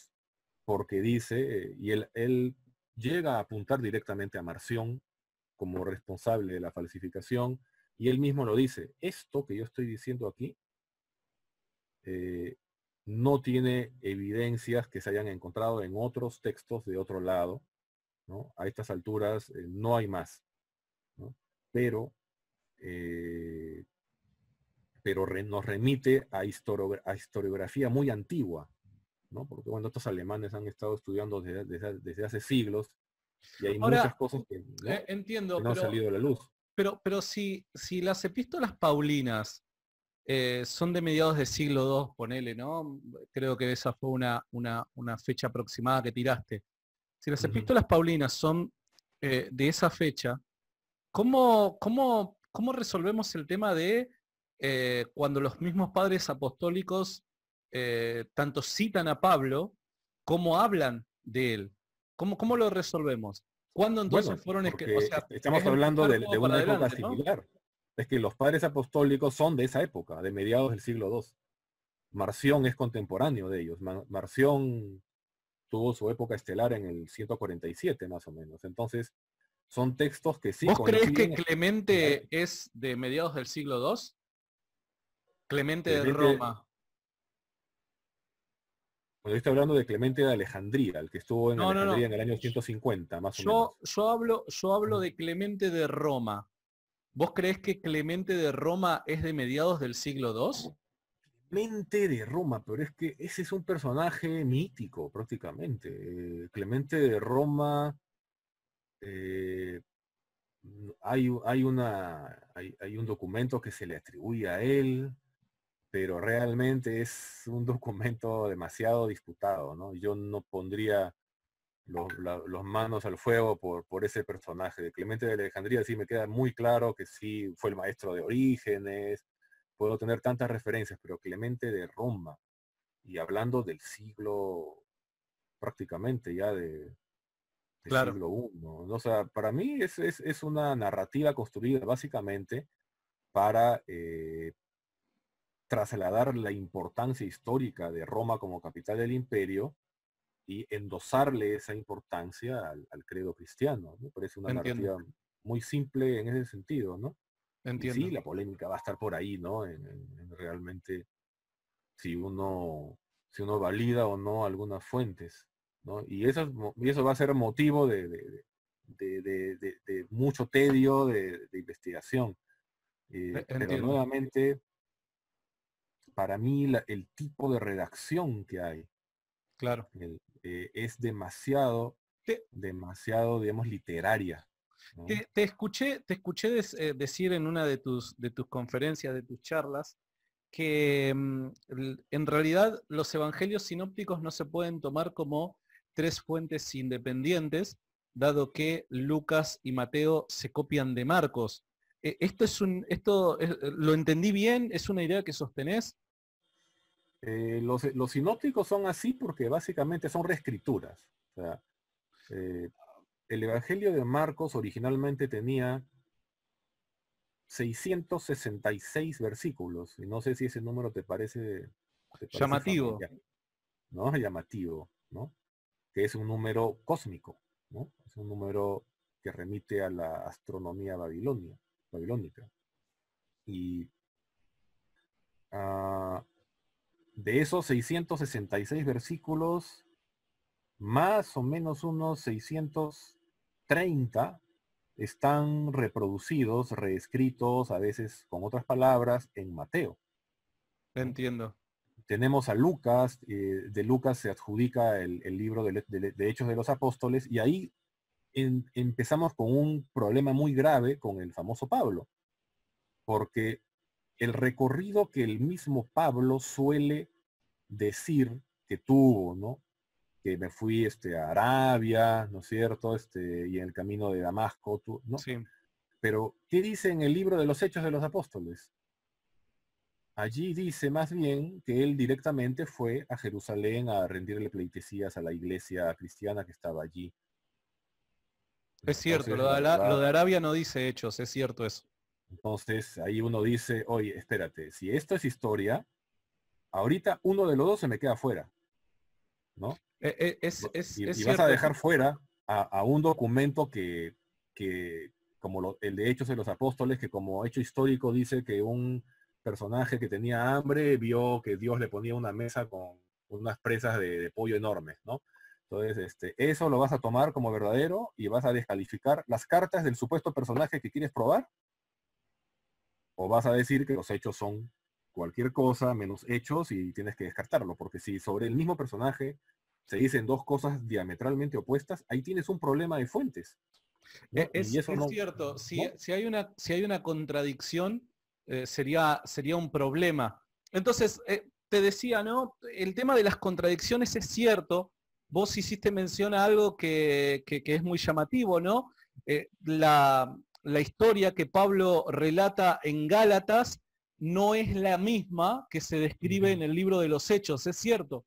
porque dice, y él, él llega a apuntar directamente a Marción como responsable de la falsificación, y él mismo lo dice, esto que yo estoy diciendo aquí eh, no tiene evidencias que se hayan encontrado en otros textos de otro lado, ¿no? A estas alturas eh, no hay más, Pero eh, pero nos remite a, historiografía muy antigua, ¿no? Porque bueno, estos alemanes han estado estudiando desde, hace siglos y hay muchas cosas que no, eh, entiendo, han salido a la luz. Pero, pero si, si las epístolas paulinas eh, son de mediados del siglo II, ponele, ¿no? Creo que esa fue una, una, fecha aproximada que tiraste. Si las epístolas paulinas son eh, de esa fecha, ¿cómo, cómo, cómo resolvemos el tema de eh, cuando los mismos padres apostólicos tanto citan a Pablo como hablan de él? ¿Cómo, cómo lo resolvemos? ¿Cuándo entonces fueron es que, estamos hablando de, una época similar. Es que los padres apostólicos son de esa época, de mediados del siglo II. Marción es contemporáneo de ellos. Marción tuvo su época estelar en el 147 más o menos. Entonces, son textos que sí. ¿Vos crees que Clemente es de mediados del siglo II? Clemente, de Roma. Cuando estoy hablando de Clemente de Alejandría, el que estuvo en Alejandría en el año 150, más o menos. Yo hablo, yo hablo de Clemente de Roma. ¿Vos crees que Clemente de Roma es de mediados del siglo II? Clemente de Roma, pero es que ese es un personaje mítico prácticamente. Eh, Clemente de Roma, eh, hay, hay, una, hay un documento que se le atribuye a él, pero realmente es un documento demasiado disputado, ¿no? Yo no pondría los, manos al fuego por, por ese personaje. De Clemente de Alejandría sí me queda muy claro que sí fue el maestro de Orígenes, puedo tener tantas referencias, pero Clemente de Roma, y hablando del siglo prácticamente ya de, siglo I. O sea, para mí es, es, una narrativa construida básicamente para eh, trasladar la importancia histórica de Roma como capital del imperio y endosarle esa importancia al, credo cristiano. Me parece una narrativa muy simple en ese sentido, ¿no? Entiendo. sí, la polémica va a estar por ahí, ¿no? En, realmente si uno, si uno valida o no algunas fuentes, ¿no? Y eso, y eso va a ser motivo de, de, mucho tedio de, investigación. Eh, pero nuevamente, para mí el tipo de redacción que hay, claro. Eh, es demasiado, demasiado, digamos, literaria. Te, escuché, te escuché eh, decir en una de tus, de tus conferencias, de tus charlas, que mm, en realidad los evangelios sinópticos no se pueden tomar como tres fuentes independientes, dado que Lucas y Mateo se copian de Marcos. Eh, esto es un, esto lo entendí bien, es una idea que sostenés. Eh, los, sinópticos son así porque básicamente son reescrituras. Eh, el Evangelio de Marcos originalmente tenía 666 versículos. Y no sé si ese número te parece... Llamativo. ¿No? Llamativo, ¿no? Que es un número cósmico, ¿no? Es un número que remite a la astronomía babilonia, babilónica. Y uh, de esos 666 versículos, más o menos unos 630 están reproducidos, reescritos, a veces con otras palabras, en Mateo. Entiendo. Tenemos a Lucas, eh, de Lucas se adjudica el, libro de, Hechos de los Apóstoles, y ahí empezamos con un problema muy grave con el famoso Pablo, porque el recorrido que el mismo Pablo suele decir que tuvo, ¿no? Que me fui este, a Arabia, ¿no es cierto? Este, y en el camino de Damasco, ¿no? Sí. Pero, ¿qué dice en el libro de los Hechos de los Apóstoles? Allí dice más bien que él directamente fue a Jerusalén a rendirle pleitesías a la iglesia cristiana que estaba allí. Es cierto, lo de, lo de Arabia no dice hechos, es cierto eso. Entonces ahí uno dice, oye, espérate, si esto es historia, ahorita uno de los dos se me queda fuera. ¿No? Eh, eh, es, y, vas a dejar fuera a, un documento que, como el de Hechos de los Apóstoles, que como hecho histórico dice que un personaje que tenía hambre vio que Dios le ponía una mesa con unas presas de, de pollo enormes, ¿no? Entonces, este, eso lo vas a tomar como verdadero y vas a descalificar las cartas del supuesto personaje que quieres probar o vas a decir que los hechos son cualquier cosa menos hechos y tienes que descartarlo, porque si sobre el mismo personaje se dicen dos cosas diametralmente opuestas, ahí tienes un problema de fuentes. E, es, cierto, si, hay una, si hay una contradicción, eh, sería, sería un problema. Entonces, eh, te decía, ¿no? El tema de las contradicciones es cierto. Vos hiciste mención a algo que, es muy llamativo, ¿no? Eh, la, la historia que Pablo relata en Gálatas no es la misma que se describe en el libro de los Hechos, es cierto.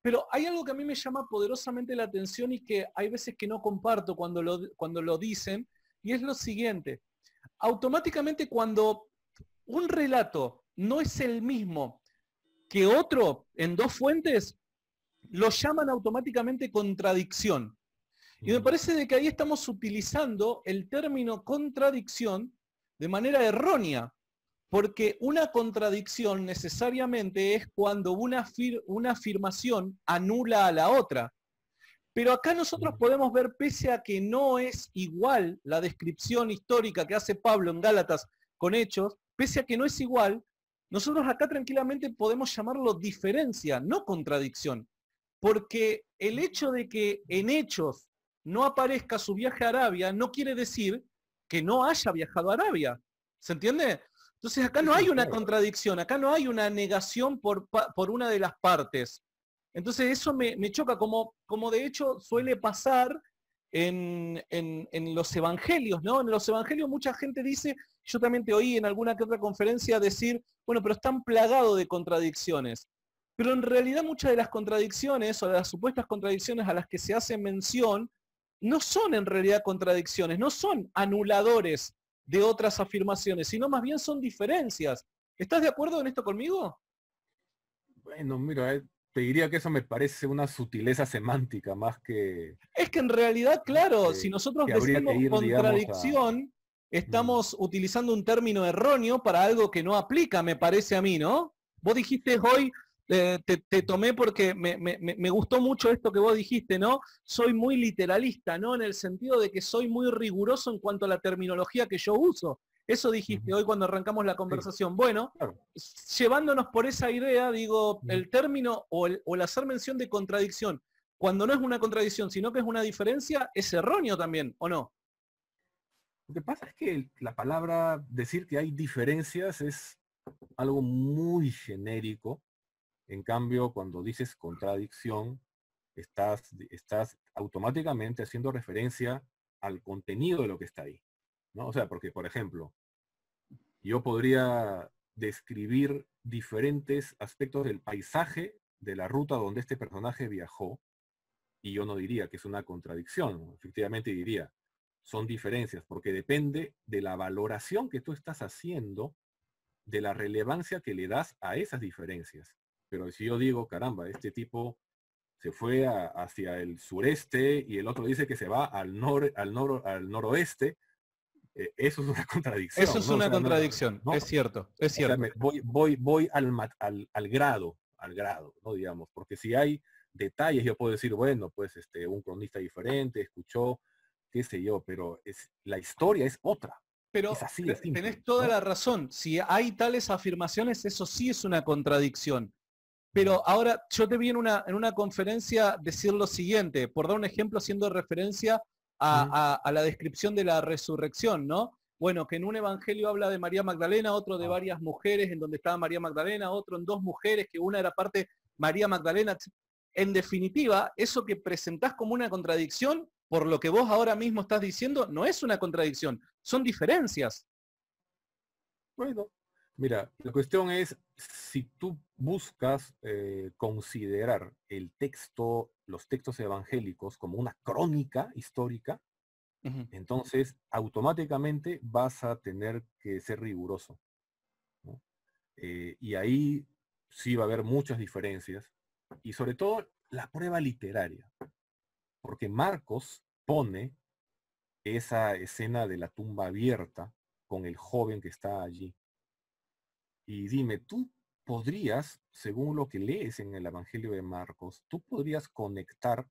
Pero hay algo que a mí me llama poderosamente la atención y que hay veces que no comparto cuando lo, cuando lo dicen, y es lo siguiente. Automáticamente cuando un relato no es el mismo que otro en dos fuentes, lo llaman automáticamente contradicción. Y me parece de que ahí estamos utilizando el término contradicción de manera errónea, porque una contradicción necesariamente es cuando una, una afirmación anula a la otra. Pero acá nosotros podemos ver, pese a que no es igual la descripción histórica que hace Pablo en Gálatas con hechos, pese a que no es igual, nosotros acá tranquilamente podemos llamarlo diferencia, no contradicción. Porque el hecho de que en hechos no aparezca su viaje a Arabia no quiere decir que no haya viajado a Arabia. ¿Se entiende? Entonces acá no hay una contradicción, acá no hay una negación por, por una de las partes. Entonces eso me, choca, como, como de hecho suele pasar en, en, los evangelios, ¿no? En los evangelios mucha gente dice, yo también te oí en alguna que otra conferencia decir, bueno, pero están plagados de contradicciones. Pero en realidad muchas de las contradicciones o de las supuestas contradicciones a las que se hace mención no son en realidad contradicciones, no son anuladores de otras afirmaciones, sino más bien son diferencias. ¿Estás de acuerdo en esto conmigo? Bueno, mira, eh, te diría que eso me parece una sutileza semántica más que... Es que en realidad, claro, si nosotros decimos contradicción, estamos mm. utilizando un término erróneo para algo que no aplica, me parece a mí, ¿no? Vos dijiste hoy, eh, te, tomé porque me, gustó mucho esto que vos dijiste, ¿no? Soy muy literalista, ¿no? En el sentido de que soy muy riguroso en cuanto a la terminología que yo uso. Eso dijiste hoy cuando arrancamos la conversación. Bueno, llevándonos por esa idea, digo, el término o el, o el hacer mención de contradicción, cuando no es una contradicción, sino que es una diferencia, es erróneo también, ¿o no? Lo que pasa es que la palabra decir que hay diferencias es algo muy genérico en cambio, cuando dices contradicción, estás, estás automáticamente haciendo referencia al contenido de lo que está ahí. ¿no? O sea, porque, por ejemplo, yo podría describir diferentes aspectos del paisaje de la ruta donde este personaje viajó y yo no diría que es una contradicción. Efectivamente diría, son diferencias, porque depende de la valoración que tú estás haciendo de la relevancia que le das a esas diferencias. Pero si yo digo, caramba, este tipo se fue hacia el sureste y el otro dice que se va al, nor, al, nor, al noroeste, eh, eso es una contradicción. Eso es una contradicción, es cierto, es cierto. voy voy, voy al, al, al, grado, al grado, ¿no? Digamos, porque si hay detalles, yo puedo decir, bueno, pues este, un cronista diferente escuchó, qué sé yo, pero es, la historia es otra. Pero es así, tenés toda la razón. Si hay tales afirmaciones, eso sí es una contradicción. Pero ahora yo te vi en una, en una conferencia decir lo siguiente, por dar un ejemplo haciendo referencia a, la descripción de la resurrección, ¿no? Bueno, que en un evangelio habla de María Magdalena, otro de ah. varias mujeres en donde estaba María Magdalena, otro en dos mujeres, que una era parte María Magdalena. En definitiva, eso que presentás como una contradicción, por lo que vos ahora mismo estás diciendo, no es una contradicción, son diferencias. Bueno, Mira, la cuestión es, si tú buscas eh, considerar el texto, los textos evangélicos como una crónica histórica, entonces automáticamente vas a tener que ser riguroso. Eh, y ahí sí va a haber muchas diferencias, y sobre todo la prueba literaria, porque Marcos pone esa escena de la tumba abierta con el joven que está allí. Y dime, tú podrías, según lo que lees en el Evangelio de Marcos, tú podrías conectar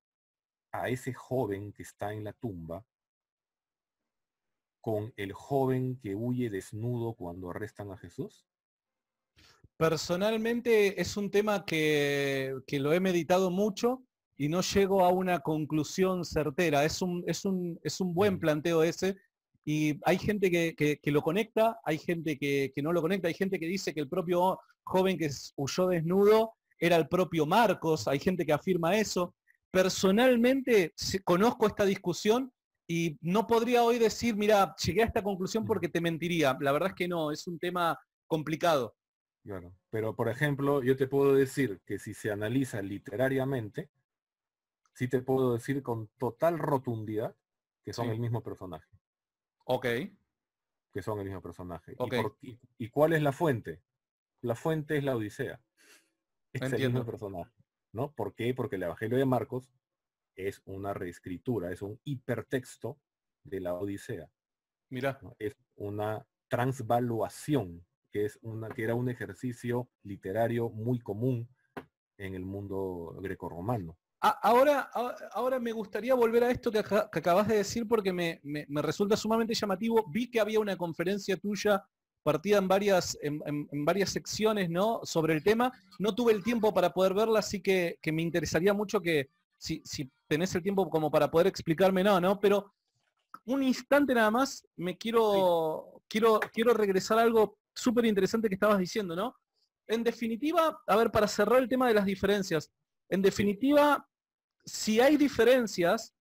a ese joven que está en la tumba con el joven que huye desnudo cuando arrestan a Jesús? Personalmente es un tema que, lo he meditado mucho y no llego a una conclusión certera. Es un, es un, es un buen planteo ese. Y hay gente que, lo conecta, hay gente que, no lo conecta, hay gente que dice que el propio joven que huyó desnudo era el propio Marcos, hay gente que afirma eso. Personalmente conozco esta discusión y no podría hoy decir, mira, llegué a esta conclusión porque te mentiría. La verdad es que no, es un tema complicado. Claro, pero por ejemplo, yo te puedo decir que si se analiza literariamente, sí te puedo decir con total rotundidad que son el mismo personaje. Ok. Que son el mismo personaje. ¿Y, cuál es la fuente? La fuente es la Odisea. Es el mismo personaje. ¿No? ¿Por qué? Porque el Evangelio de Marcos es una reescritura, es un hipertexto de la Odisea. Mira. Es una transvaluación, que es una, que era un ejercicio literario muy común en el mundo grecorromano. Ahora, ahora me gustaría volver a esto que, acabas de decir porque me, resulta sumamente llamativo. Vi que había una conferencia tuya partida en varias, en, varias secciones ¿no? sobre el tema. No tuve el tiempo para poder verla, así que, me interesaría mucho que si, si, tenés el tiempo como para poder explicarme, no, ¿no? Pero un instante nada más, me quiero, quiero, quiero regresar a algo súper interesante que estabas diciendo, ¿no? En definitiva, a ver, para cerrar el tema de las diferencias, en definitiva, si hay diferencias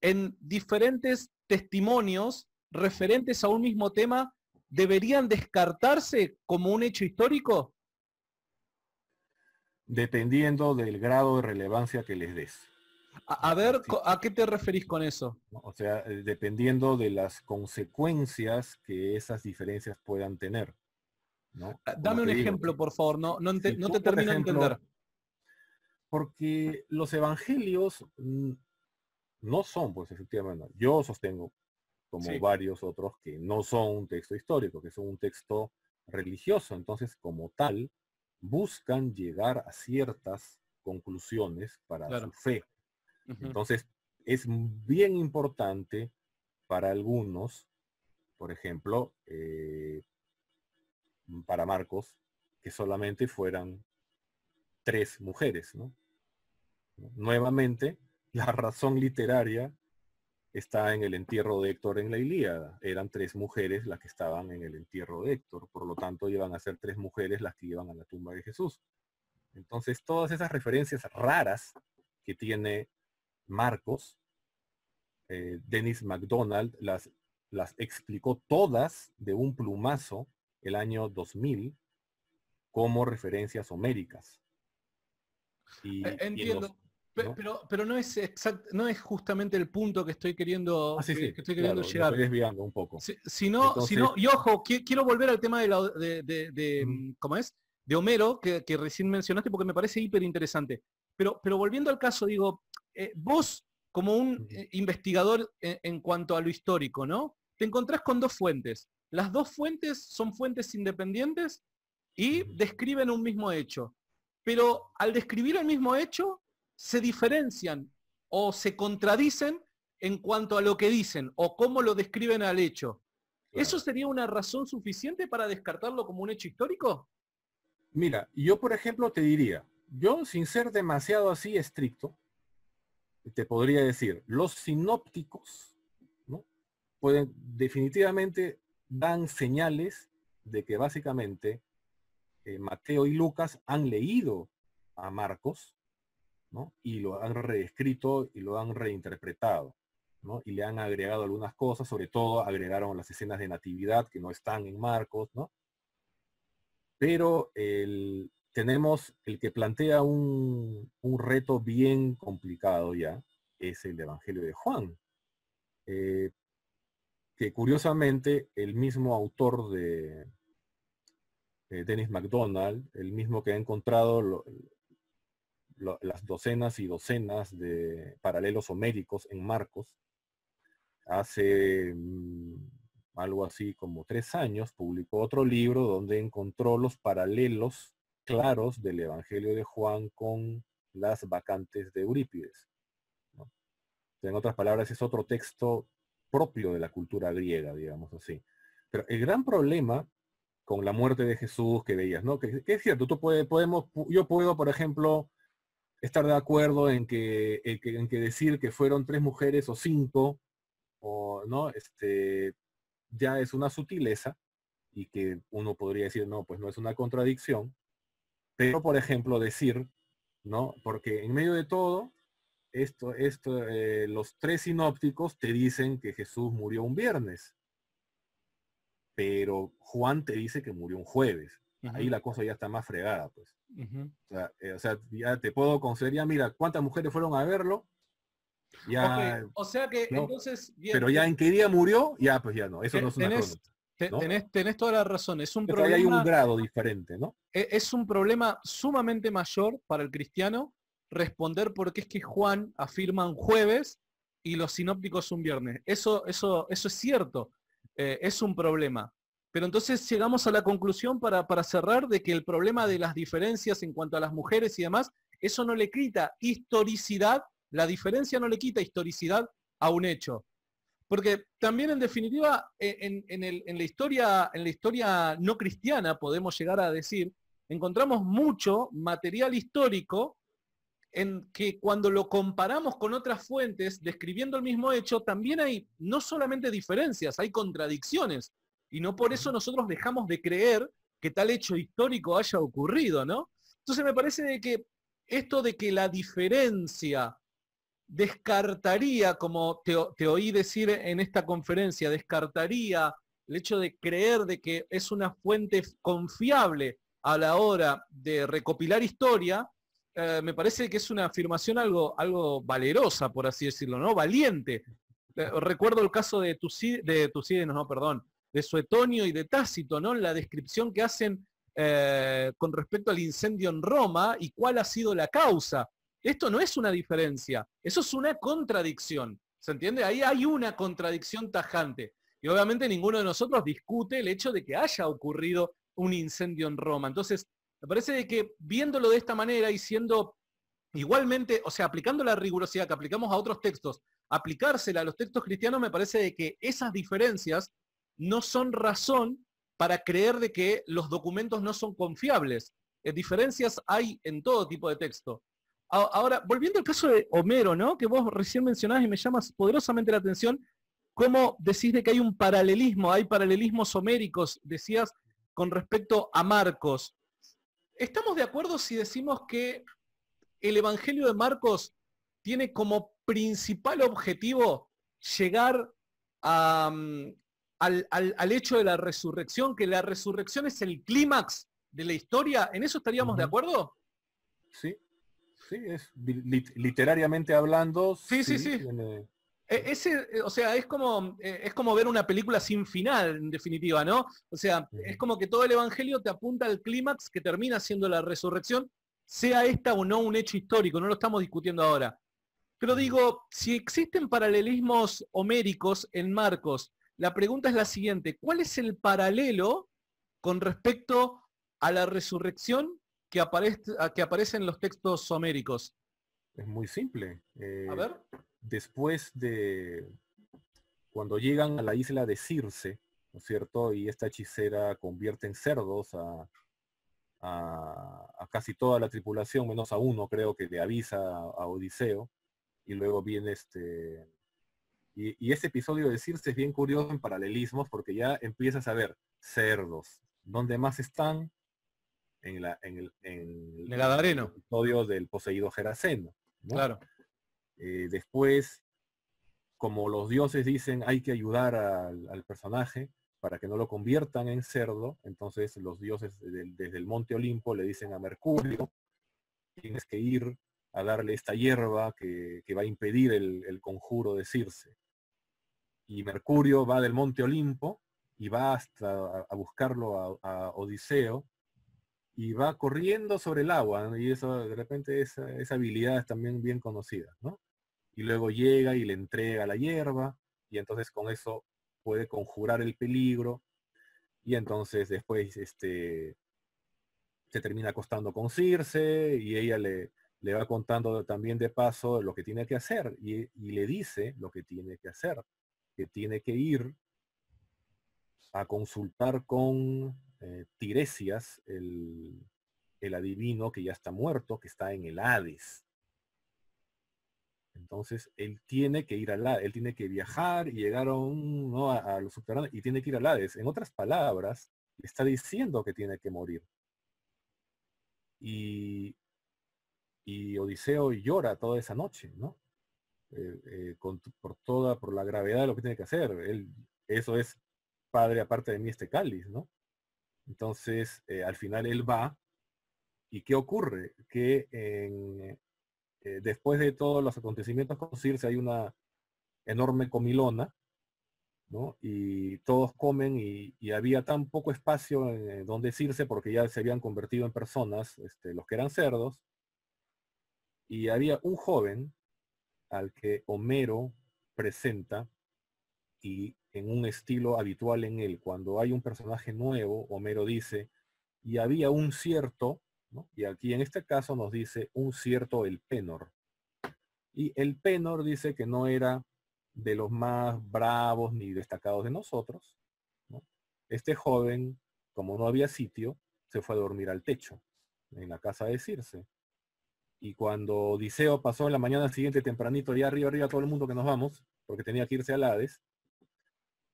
en diferentes testimonios referentes a un mismo tema, ¿deberían descartarse como un hecho histórico? Dependiendo del grado de relevancia que les des. A, ver, ¿a qué te referís con eso? O sea, eh, dependiendo de las consecuencias que esas diferencias puedan tener. Ah, dame un ejemplo, por favor, no, no, te termino de entender porque los evangelios no son, pues efectivamente, yo sostengo, como varios otros, que no son un texto histórico, que son un texto religioso. Entonces, como tal, buscan llegar a ciertas conclusiones para su fe. Entonces, es bien importante para algunos, por ejemplo, eh, para Marcos, que solamente fueran tres mujeres, ¿no? Nuevamente, la razón literaria está en el entierro de Héctor en la Ilíada. Eran tres mujeres las que estaban en el entierro de Héctor, por lo tanto iban a ser tres mujeres las que iban a la tumba de Jesús. Entonces, todas esas referencias raras que tiene Marcos, eh, Dennis MacDonald las, las explicó todas de un plumazo el año 2000 como referencias homéricas. E, entiendo. Pero, pero, no es no es justamente el punto que estoy queriendo, ah, que, estoy queriendo llegar. Estoy desviando un poco. Si, no, y ojo, quiero volver al tema de, la, de, mm, ¿cómo es? De Homero, que, recién mencionaste, porque me parece hiper interesante. Pero, pero volviendo al caso, digo, eh, vos como un eh, investigador en, en, cuanto a lo histórico, ¿no? Te encontrás con dos fuentes. Las dos fuentes son fuentes independientes y describen un mismo hecho pero al describir el mismo hecho, se diferencian o se contradicen en cuanto a lo que dicen o cómo lo describen al hecho. ¿Eso sería una razón suficiente para descartarlo como un hecho histórico? Mira, yo por ejemplo te diría, yo sin ser demasiado así estricto, te podría decir, los sinópticos, ¿no? Pueden, definitivamente dan señales de que básicamente eh, Mateo y Lucas han leído a Marcos, ¿no? Y lo han reescrito y lo han reinterpretado, ¿no? Y le han agregado algunas cosas, sobre todo agregaron las escenas de natividad que no están en Marcos, ¿no? Pero el, tenemos el que plantea un, reto bien complicado ya, es el Evangelio de Juan. Eh, que curiosamente el mismo autor de, eh, Dennis MacDonald, el mismo que ha encontrado las docenas y docenas de paralelos homéricos en Marcos, hace mm, algo así como tres años, publicó otro libro donde encontró los paralelos claros del Evangelio de Juan con las vacantes de Eurípides. En otras palabras, es otro texto propio de la cultura griega, digamos así. Pero el gran problema con la muerte de Jesús que veías, ¿no? Que, es cierto, tú puede, podemos, yo puedo, por ejemplo, estar de acuerdo en que, en que, decir que fueron tres mujeres o cinco, o no, este, ya es una sutileza y que uno podría decir, no, pues no es una contradicción. Pero, por ejemplo, decir, ¿no? Porque en medio de todo, esto, esto, eh, los tres sinópticos te dicen que Jesús murió un viernes, pero Juan te dice que murió un jueves. Ahí la cosa ya está más fregada, pues. Eh, o, sea, ya te puedo conceder, ya mira, ¿cuántas mujeres fueron a verlo? Ya, O sea que entonces... pero ya en qué día murió, ya pues ya no, eso no es una tenés, toda la razón, es un problema... Hay un grado diferente, ¿no? E, es un problema sumamente mayor para el cristiano responder porque es que Juan afirma un jueves y los sinópticos un viernes. Eso, eso, eso es cierto, eh, es un problema. Pero entonces llegamos a la conclusión para, para cerrar de que el problema de las diferencias en cuanto a las mujeres y demás, eso no le quita historicidad, la diferencia no le quita historicidad a un hecho. Porque también en definitiva, e, en, la historia, en la historia no cristiana, podemos llegar a decir, encontramos mucho material histórico en que cuando lo comparamos con otras fuentes describiendo el mismo hecho, también hay no solamente diferencias, hay contradicciones. Y no por eso nosotros dejamos de creer que tal hecho histórico haya ocurrido, ¿no? Entonces me parece de que esto de que la diferencia descartaría, como te, oí decir en esta conferencia, descartaría el hecho de creer de que es una fuente confiable a la hora de recopilar historia, eh, me parece que es una afirmación algo, algo valerosa, por así decirlo, ¿no? Valiente. Eh, recuerdo el caso de Tucídides, de no, perdón, de Suetonio y de Tácito, ¿no? La descripción que hacen eh, con respecto al incendio en Roma y cuál ha sido la causa. Esto no es una diferencia, eso es una contradicción. ¿Se entiende? Ahí hay una contradicción tajante. Y obviamente ninguno de nosotros discute el hecho de que haya ocurrido un incendio en Roma. Entonces, me parece que viéndolo de esta manera y siendo igualmente, o sea, aplicando la rigurosidad que aplicamos a otros textos, aplicársela a los textos cristianos, me parece de que esas diferencias no son razón para creer de que los documentos no son confiables. Eh, diferencias hay en todo tipo de texto. Ahora, volviendo al caso de Homero, ¿no? Que vos recién mencionabas y me llamas poderosamente la atención, cómo decís de que hay un paralelismo, hay paralelismos homéricos, decías, con respecto a Marcos. ¿Estamos de acuerdo si decimos que el Evangelio de Marcos tiene como principal objetivo llegar mm, al, hecho de la resurrección, que la resurrección es el clímax de la historia? ¿En eso estaríamos de acuerdo? Sí, Sí, es literariamente hablando. Sí, sí, sí. Ese, eh, o sea, es como, eh, es como ver una película sin final, en definitiva, ¿no? O sea, es como que todo el Evangelio te apunta al clímax que termina siendo la resurrección, sea esta o no un hecho histórico, no lo estamos discutiendo ahora. Pero digo, si existen paralelismos homéricos en Marcos, la pregunta es la siguiente, ¿cuál es el paralelo con respecto a la resurrección que aparece, que aparece en los textos homéricos? Es muy simple. Eh, a ver. Después de cuando llegan a la isla de Circe, ¿no es cierto? Y esta hechicera convierte en cerdos a, casi toda la tripulación, menos a uno creo que le avisa a, Odiseo. Y luego viene este... Y, y, este episodio de Circe es bien curioso en paralelismos porque ya empiezas a ver cerdos. ¿Dónde más están? en, la, en el, en el, episodio del poseído Geraseno. Claro. Eh, después, como los dioses dicen hay que ayudar al, personaje para que no lo conviertan en cerdo, entonces los dioses desde el monte Olimpo le dicen a Mercurio, tienes que ir a darle esta hierba que, va a impedir el, conjuro de Circe. Y Mercurio va del monte Olimpo y va hasta a, buscarlo a Odiseo y va corriendo sobre el agua, y eso de repente esa, habilidad es también bien conocida, ¿no? Y luego llega y le entrega la hierba, y entonces con eso puede conjurar el peligro, y entonces después este, se termina acostando con Circe, y ella le, le va contando también de paso lo que tiene que hacer, y, le dice lo que tiene que hacer, que tiene que ir a consultar con eh, Tiresias, el, el adivino que ya está muerto, que está en el Hades. Entonces, él tiene que ir al Hades, él tiene que viajar y llegar a, un, a, los subterráneos y tiene que ir al Hades. En otras palabras, está diciendo que tiene que morir. Y, y Odiseo llora toda esa noche, ¿no? Eh, eh, por toda, por la gravedad de lo que tiene que hacer. Él, eso es padre aparte de mí este cáliz, ¿no? Entonces, eh, al final él va, ¿y qué ocurre? Que en, después de todos los acontecimientos con Circe hay una enorme comilona, ¿no? Y todos comen y, había tan poco espacio en donde Circe porque ya se habían convertido en personas, este, los que eran cerdos, y había un joven al que Homero presenta y en un estilo habitual en él. Cuando hay un personaje nuevo, Homero dice, y había un cierto, y aquí en este caso nos dice un cierto el Penor. Y el Penor dice que no era de los más bravos ni destacados de nosotros. Este joven, como no había sitio, se fue a dormir al techo, en la casa de Circe. Y cuando Odiseo pasó en la mañana siguiente tempranito, ya arriba, arriba, todo el mundo que nos vamos, porque tenía que irse a Hades,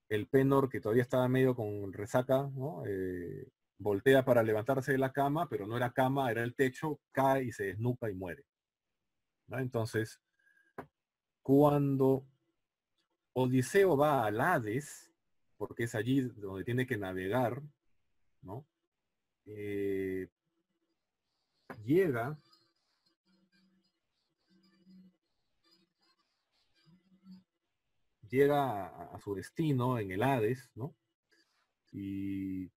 el Penor, que todavía estaba medio con resaca, eh, voltea para levantarse de la cama, pero no era cama, era el techo, cae y se desnuca y muere. Entonces, cuando Odiseo va a Hades, porque es allí donde tiene que navegar. Eh, llega llega a, su destino en el Hades, ¿no? Y,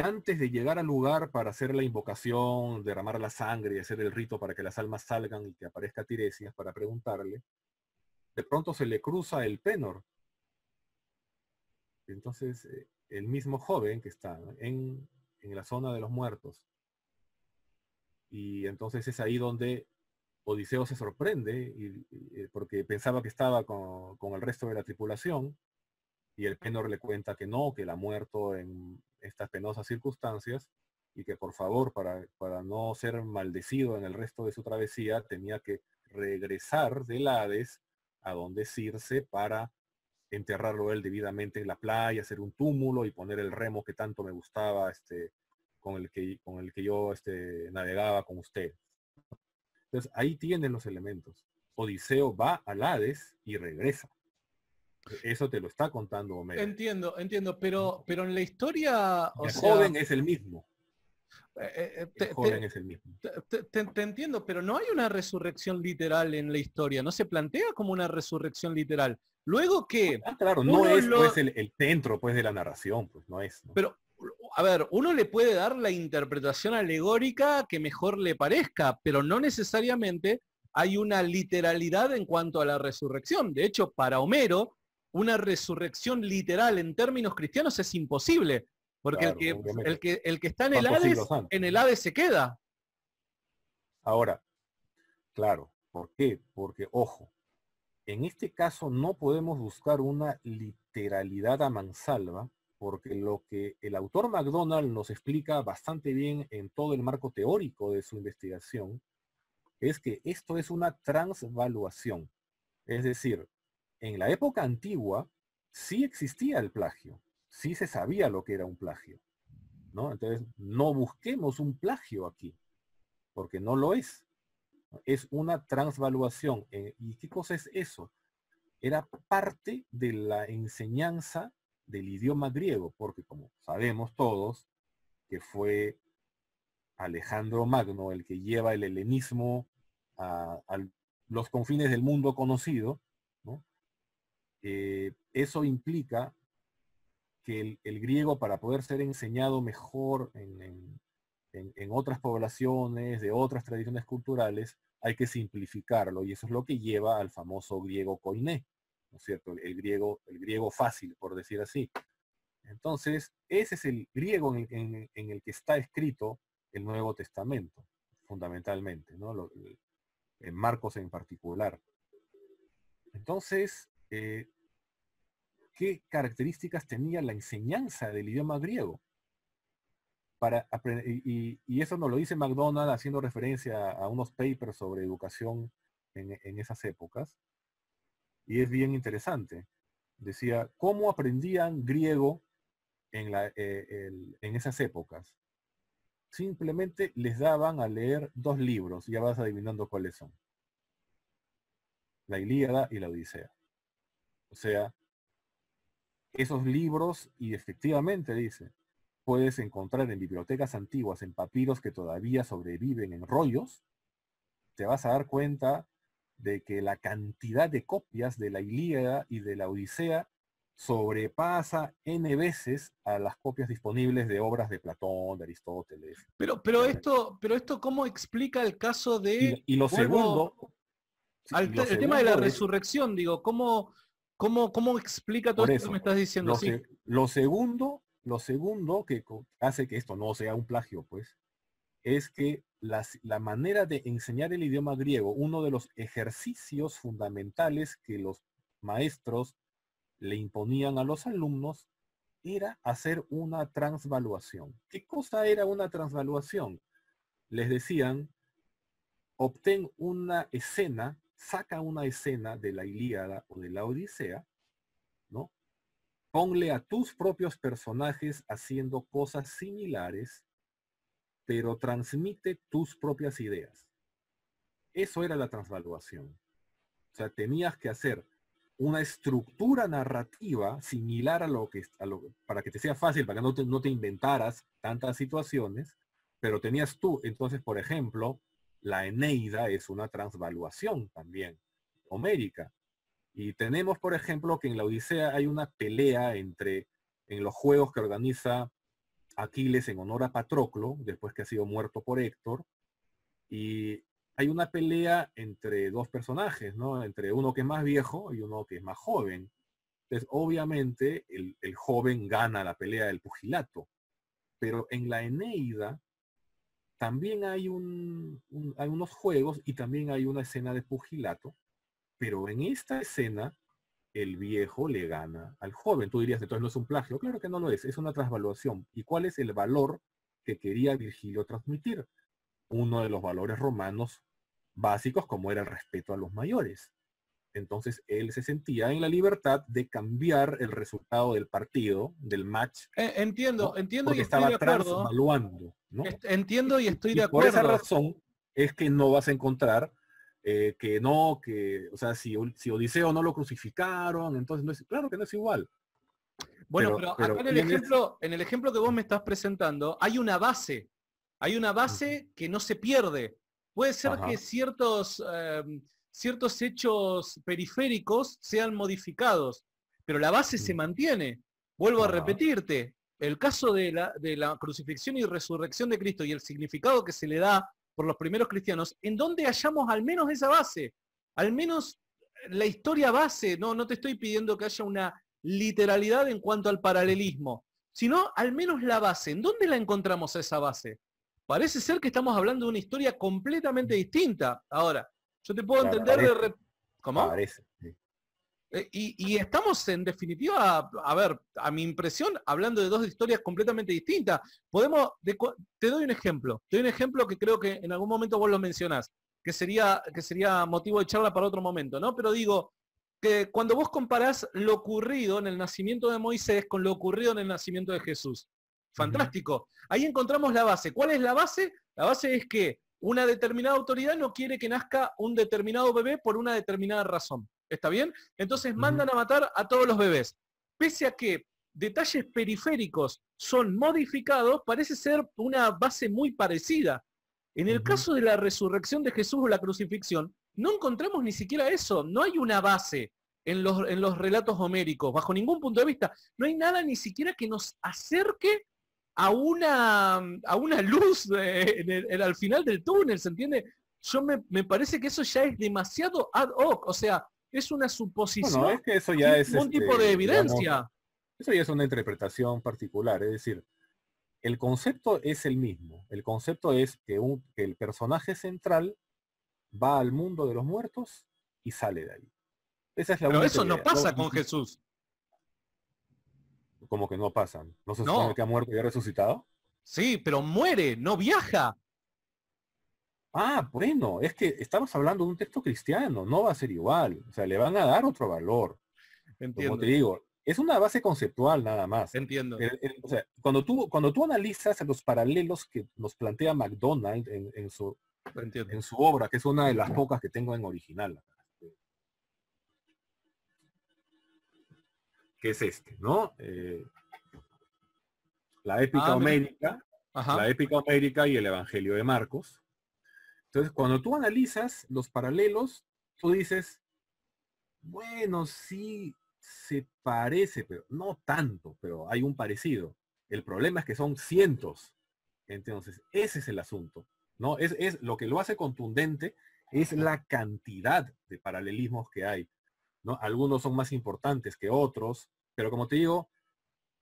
antes de llegar al lugar para hacer la invocación, derramar la sangre y hacer el rito para que las almas salgan y que aparezca Tiresias para preguntarle, de pronto se le cruza el Penor. Entonces, eh, el mismo joven que está en, en la zona de los muertos. Y entonces es ahí donde Odiseo se sorprende y, porque pensaba que estaba con, el resto de la tripulación y el Penor le cuenta que no, que él ha muerto en estas penosas circunstancias y que por favor, para, para no ser maldecido en el resto de su travesía, tenía que regresar del Hades a donde Circe para enterrarlo él debidamente en la playa, hacer un túmulo y poner el remo que tanto me gustaba, este, con el que, con el que yo este, navegaba con usted. Entonces ahí tienen los elementos. Odiseo va al Hades y regresa. Eso te lo está contando Homero. Entiendo, entiendo, pero, pero en la historia... el joven es el mismo. Eh, eh, el joven es el mismo. Te, entiendo, pero no hay una resurrección literal en la historia. No se plantea como una resurrección literal. Luego que... Ah, claro, no es pues, el, centro pues, de la narración, pues no es. Pero a ver, uno le puede dar la interpretación alegórica que mejor le parezca, pero no necesariamente hay una literalidad en cuanto a la resurrección. De hecho, para Homero, una resurrección literal en términos cristianos es imposible, porque el, que, el, que, está en el Hades, en el Hades se queda. Ahora, claro, ¿por qué? Porque, ojo, en este caso no podemos buscar una literalidad a mansalva, porque lo que el autor McDonald nos explica bastante bien en todo el marco teórico de su investigación es que esto es una transvaluación. Es decir, en la época antigua sí existía el plagio, sí se sabía lo que era un plagio. ¿no? Entonces, no busquemos un plagio aquí, porque no lo es. Es una transvaluación. Eh, ¿Y qué cosa es eso? Era parte de la enseñanza del idioma griego, porque como sabemos todos, que fue Alejandro Magno el que lleva el helenismo a, los confines del mundo conocido, eh, eso implica que el, griego para poder ser enseñado mejor en, otras poblaciones, de otras tradiciones culturales, hay que simplificarlo y eso es lo que lleva al famoso griego koiné, ¿no es cierto? El griego, el griego fácil, por decir así. Entonces, ese es el griego en el, que está escrito el Nuevo Testamento, fundamentalmente, ¿no? en Marcos en particular. Entonces, eh, ¿qué características tenía la enseñanza del idioma griego? para y, y, eso nos lo dice McDonald haciendo referencia a, unos papers sobre educación en, esas épocas. Y es bien interesante. Decía, ¿cómo aprendían griego en, la, eh, en esas épocas? Simplemente les daban a leer dos libros, ya vas adivinando cuáles son. La Ilíada y la Odisea. O sea, esos libros, y efectivamente dice, puedes encontrar en bibliotecas antiguas, en papiros que todavía sobreviven en rollos, te vas a dar cuenta de que la cantidad de copias de la Ilíada y de la Odisea sobrepasa n veces a las copias disponibles de obras de Platón, de Aristóteles. Pero, pero esto, pero esto, ¿cómo explica el caso de? Y, lo segundo. el tema de la resurrección, digo, ¿cómo, cómo, cómo explica todo esto que me estás diciendo? lo segundo lo segundo que hace que esto no sea un plagio, pues, es que la manera de enseñar el idioma griego, uno de los ejercicios fundamentales que los maestros le imponían a los alumnos, era hacer una transvaluación. ¿Qué cosa era una transvaluación? Les decían, obtén una escena, saca una escena de la Ilíada o de la Odisea, ¿no? Ponle a tus propios personajes haciendo cosas similares, pero transmite tus propias ideas. Eso era la transvaluación. O sea, tenías que hacer una estructura narrativa similar a lo que, para que te sea fácil, para que no te, no te inventaras tantas situaciones, pero tenías tú, entonces, por ejemplo, la Eneida es una transvaluación también, homérica. Y tenemos, por ejemplo, que en la Odisea hay una pelea entre, en los juegos que organiza Aquiles en honor a Patroclo, después que ha sido muerto por Héctor, y hay una pelea entre dos personajes, ¿no? Entre uno que es más viejo y uno que es más joven. Entonces, obviamente, el, joven gana la pelea del pugilato. Pero en la Eneida también hay, hay unos juegos y también hay una escena de pugilato pero en esta escena, el viejo le gana al joven. Tú dirías, entonces no es un plagio. Claro que no lo es, es una transvaluación. ¿Y cuál es el valor que quería Virgilio transmitir? Uno de los valores romanos básicos, como era el respeto a los mayores. Entonces él se sentía en la libertad de cambiar el resultado del partido, del match. Eh, entiendo, entiendo porque estaba transvaluando. ¿no? Entiendo y estoy de acuerdo. Por esa razón es que no vas a encontrar eh, que no, que, o sea, si, si, Odiseo no lo crucificaron, entonces no es, claro que no es igual. Bueno, pero, acá en el, ejemplo, en el ejemplo que vos me estás presentando, hay una base, hay una base que no se pierde. Puede ser que ciertos, em, ciertos hechos periféricos sean modificados, pero la base se mm. mantiene. Vuelvo a repetirte, el caso de la, de la crucifixión y resurrección de Cristo y el significado que se le da por los primeros cristianos, en donde hallamos al menos esa base, al menos la historia base, no, no te estoy pidiendo que haya una literalidad en cuanto al paralelismo, sino al menos la base. ¿En dónde la encontramos esa base? Parece ser que estamos hablando de una historia completamente distinta. Ahora, yo te puedo entender de... ¿Cómo? Parece, eh, y, estamos en definitiva, a ver, a mi impresión, hablando de dos historias completamente distintas. Podemos, te doy un ejemplo, te doy un ejemplo que creo que en algún momento vos lo mencionás, que sería, que sería motivo de charla para otro momento, ¿no? Pero digo, que cuando vos comparás lo ocurrido en el nacimiento de Moisés con lo ocurrido en el nacimiento de Jesús. Fantástico. Ahí encontramos la base. ¿Cuál es la base? La base es que una determinada autoridad no quiere que nazca un determinado bebé por una determinada razón. ¿Está bien? Entonces mandan a matar a todos los bebés. Pese a que detalles periféricos son modificados, parece ser una base muy parecida. En el caso de la resurrección de Jesús o la crucifixión, no encontramos ni siquiera eso. No hay una base en los, en los relatos homéricos, bajo ningún punto de vista. No hay nada ni siquiera que nos acerque a una, a una luz al final del túnel, ¿se entiende? Yo me, me, parece que eso ya es demasiado ad hoc. O sea, es una suposición. es que eso ya es un tipo de este, evidencia. eso ya es una interpretación particular, es decir, el concepto es el mismo. El concepto es que, el personaje central va al mundo de los muertos y sale de ahí. Esa es la Pero eso no pasa con Jesús. Como que no pasa? ¿No se supone que ha muerto y ha resucitado? Sí, pero muere, no viaja. Ah, bueno, es que estamos hablando de un texto cristiano, no va a ser igual. O sea, le van a dar otro valor. Entiendo. Como te digo, es una base conceptual nada más. Entiendo. o sea, cuando tú, cuando tú analizas los paralelos que nos plantea McDonald en, su, en su obra, que es una de las pocas que tengo en original, que es este, ¿no? Eh, la épica ah, homérica, la épica homérica y el Evangelio de Marcos. Entonces, cuando tú analizas los paralelos, tú dices, bueno, sí, se parece, pero no tanto, pero hay un parecido. El problema es que son cientos. Entonces, ese es el asunto. ¿no? Es, es lo que lo hace contundente es la cantidad de paralelismos que hay. ¿No? Algunos son más importantes que otros, pero como te digo,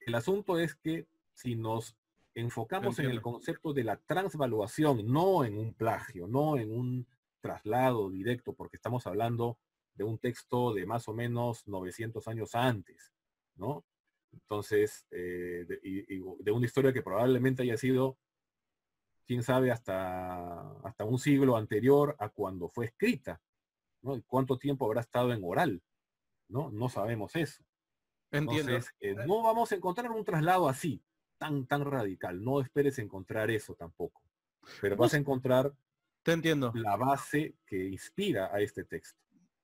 el asunto es que si nos enfocamos en el concepto de la transvaluación, no en un plagio, no en un traslado directo, porque estamos hablando de un texto de más o menos 900 años antes, ¿no? Entonces, eh, de, y, de una historia que probablemente haya sido, quién sabe, hasta, hasta un siglo anterior a cuando fue escrita, ¿no? ¿Y cuánto tiempo habrá estado en oral? ¿No? No sabemos eso. Entonces, eh, no vamos a encontrar un traslado así, tan, tan radical. No esperes encontrar eso tampoco. Pero vas a encontrar te entiendo. la base que inspira a este texto.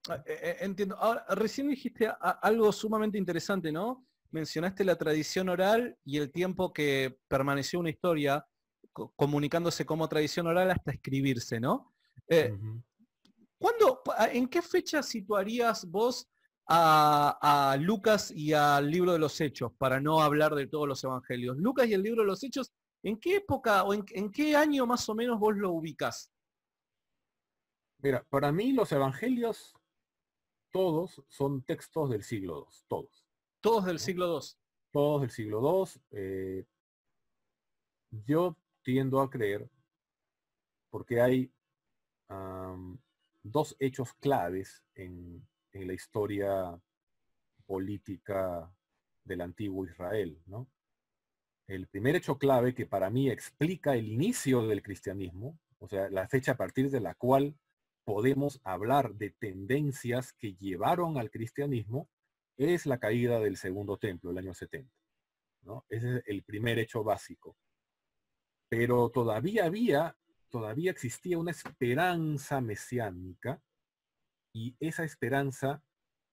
Ah, eh, eh, entiendo. Ahora, recién dijiste algo sumamente interesante, ¿no? Mencionaste la tradición oral y el tiempo que permaneció una historia comunicándose como tradición oral hasta escribirse, ¿no? ¿En qué fecha situarías vos a, Lucas y al libro de los Hechos, para no hablar de todos los evangelios. Lucas y el libro de los Hechos, ¿en qué época o en, qué año más o menos vos lo ubicás? Mira, para mí los evangelios, todos son textos del siglo II, todos. Todos del siglo II. Todos del siglo II. Eh, yo tiendo a creer, porque hay dos hechos claves en, en la historia política del antiguo Israel. ¿no? El primer hecho clave que para mí explica el inicio del cristianismo, o sea, la fecha a partir de la cual podemos hablar de tendencias que llevaron al cristianismo, es la caída del segundo templo, el año 70. ¿no? Ese es el primer hecho básico. Pero todavía había, todavía existía una esperanza mesiánica y esa esperanza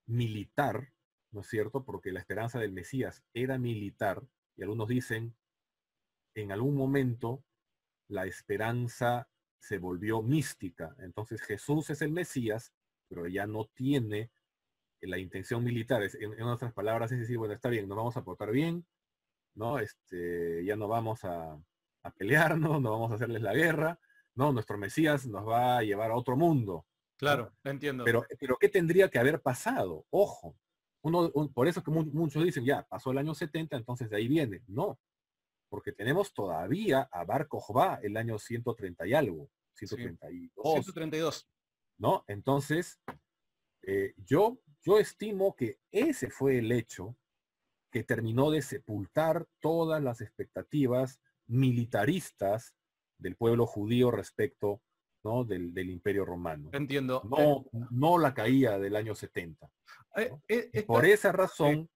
militar, ¿no es cierto? Porque la esperanza del Mesías era militar, y algunos dicen, en algún momento la esperanza se volvió mística. Entonces Jesús es el Mesías, pero ya no tiene la intención militar. En, otras palabras, es decir, bueno, está bien, nos vamos a portar bien, ¿no? Este, ya no vamos a, a pelearnos, no vamos a hacerles la guerra, no, nuestro Mesías nos va a llevar a otro mundo. Claro, entiendo. Pero, pero ¿qué tendría que haber pasado? Ojo, uno, por eso que muchos dicen, ya, pasó el año 70, entonces de ahí viene. No, porque tenemos todavía a Bar Kokhba el año 130 y algo, 132. 132. ¿No? Entonces, eh, yo, yo estimo que ese fue el hecho que terminó de sepultar todas las expectativas militaristas del pueblo judío respecto ¿no? Del, imperio romano. Entiendo. No, eh, no la caía del año 70. Eh, eh, por esa razón,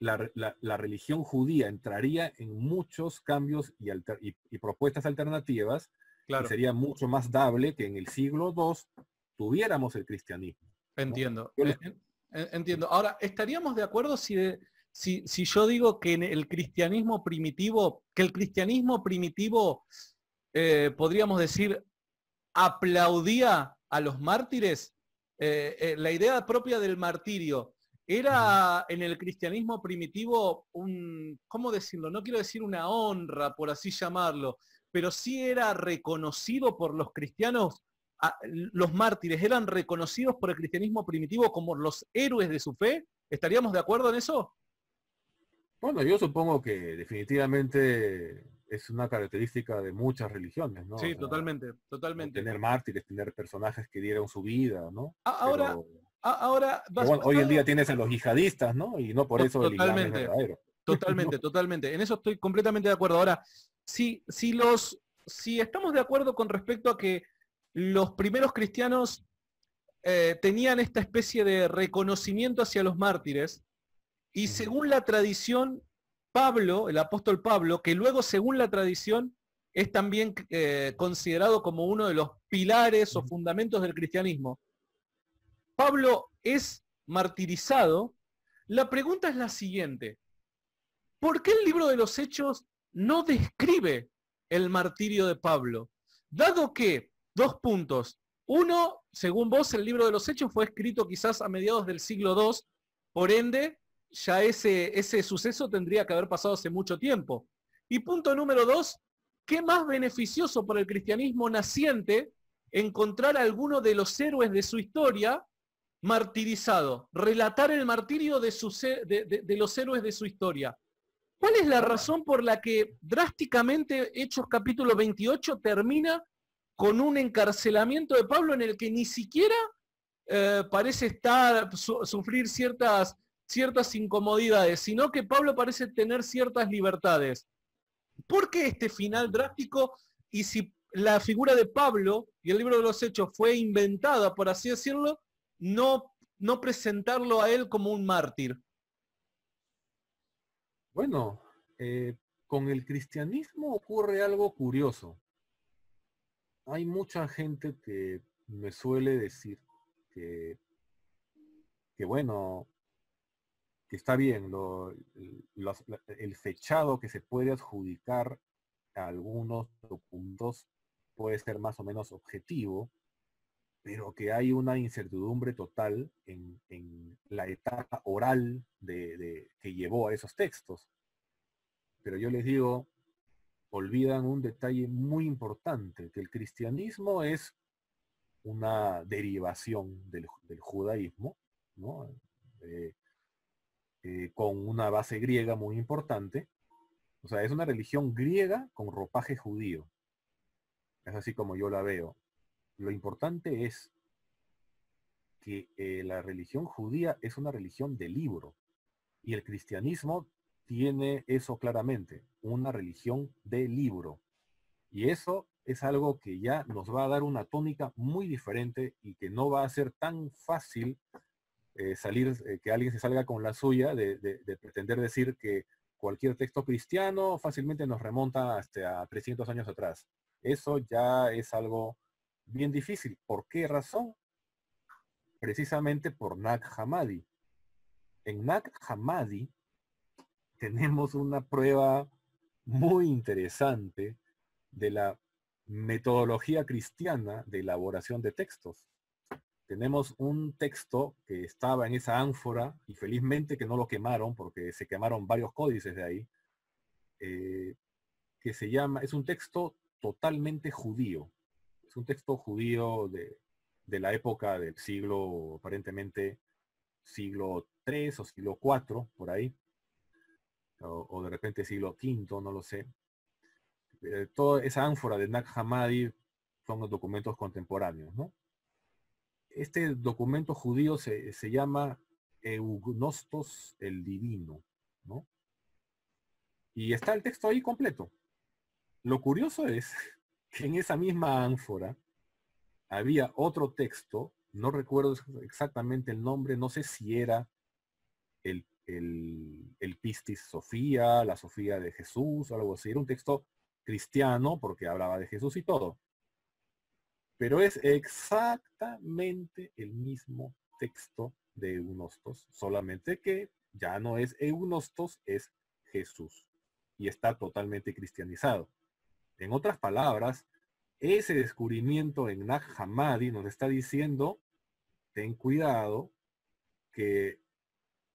la, religión judía entraría en muchos cambios y, y, propuestas alternativas claro. sería mucho más dable que en el siglo II tuviéramos el cristianismo. Entiendo. Entiendo. Ahora, ¿estaríamos de acuerdo si, si, si yo digo que en el cristianismo primitivo, que el cristianismo primitivo, podríamos decir, aplaudía a los mártires, eh, eh, la idea propia del martirio era en el cristianismo primitivo un, ¿cómo decirlo? No quiero decir una honra, por así llamarlo, pero sí era reconocido por los cristianos, los mártires eran reconocidos por el cristianismo primitivo como los héroes de su fe. ¿Estaríamos de acuerdo en eso? Bueno, yo supongo que definitivamente es una característica de muchas religiones, ¿no? Sí, totalmente, totalmente. Tener mártires, tener personajes que dieron su vida, ¿no? Ahora, ahora hoy en día tienes a los yihadistas, ¿no? Y no por eso totalmente, Totalmente, totalmente. En eso estoy completamente de acuerdo. Ahora, si, si, los, si estamos de acuerdo con respecto a que los primeros cristianos eh, tenían esta especie de reconocimiento hacia los mártires, y según la tradición, Pablo, el apóstol Pablo, que luego según la tradición es también eh, considerado como uno de los pilares o fundamentos del cristianismo, Pablo es martirizado, la pregunta es la siguiente. ¿Por qué el libro de los Hechos no describe el martirio de Pablo? Dado que, dos puntos. Uno, según vos, el libro de los Hechos fue escrito quizás a mediados del siglo II, por ende, ya ese, ese suceso tendría que haber pasado hace mucho tiempo. Y punto número dos, ¿qué más beneficioso para el cristianismo naciente encontrar a alguno de los héroes de su historia martirizado, relatar el martirio de, de, los héroes de su historia. ¿Cuál es la razón por la que drásticamente Hechos capítulo 28 termina con un encarcelamiento de Pablo en el que ni siquiera eh, parece estar, sufrir ciertas, ciertas incomodidades, sino que Pablo parece tener ciertas libertades? ¿Por qué este final drástico? Y si la figura de Pablo y el libro de los Hechos fue inventada, por así decirlo, no, no presentarlo a él como un mártir? Bueno, eh, con el cristianismo ocurre algo curioso. Hay mucha gente que me suele decir que, que bueno, que está bien, el fechado que se puede adjudicar a algunos documentos puede ser más o menos objetivo, pero que hay una incertidumbre total en, la etapa oral de, que llevó a esos textos. Pero yo les digo, olvidan un detalle muy importante, que el cristianismo es una derivación del, judaísmo, eh, eh, con una base griega muy importante. O sea, es una religión griega con ropaje judío. Es así como yo la veo. Lo importante es que eh, la religión judía es una religión de libro y el cristianismo tiene eso claramente, una religión de libro. Y eso es algo que ya nos va a dar una tónica muy diferente y que no va a ser tan fácil eh, salir, eh, que alguien se salga con la suya de, pretender decir que cualquier texto cristiano fácilmente nos remonta hasta a 300 años atrás. Eso ya es algo bien difícil. ¿Por qué razón? Precisamente por Nag Hammadi. En Nag Hammadi tenemos una prueba muy interesante de la metodología cristiana de elaboración de textos. Tenemos un texto que estaba en esa ánfora y felizmente que no lo quemaron porque se quemaron varios códices de ahí, eh, que se llama, es un texto totalmente judío un texto judío de, la época del siglo, aparentemente siglo III o siglo IV, por ahí, o, de repente siglo V, no lo sé. Eh, toda esa ánfora de Nag Hammadi son los documentos contemporáneos, ¿no? Este documento judío se, llama Eugnostos el Divino, ¿no? Y está el texto ahí completo. Lo curioso es en esa misma ánfora había otro texto, no recuerdo exactamente el nombre, no sé si era el, el, Pistis Sofía, la Sofía de Jesús o algo así. Era un texto cristiano porque hablaba de Jesús y todo. Pero es exactamente el mismo texto de Eunostos, solamente que ya no es Eunostos, es Jesús. Y está totalmente cristianizado. En otras palabras, ese descubrimiento en Nag Hammadi nos está diciendo, ten cuidado, que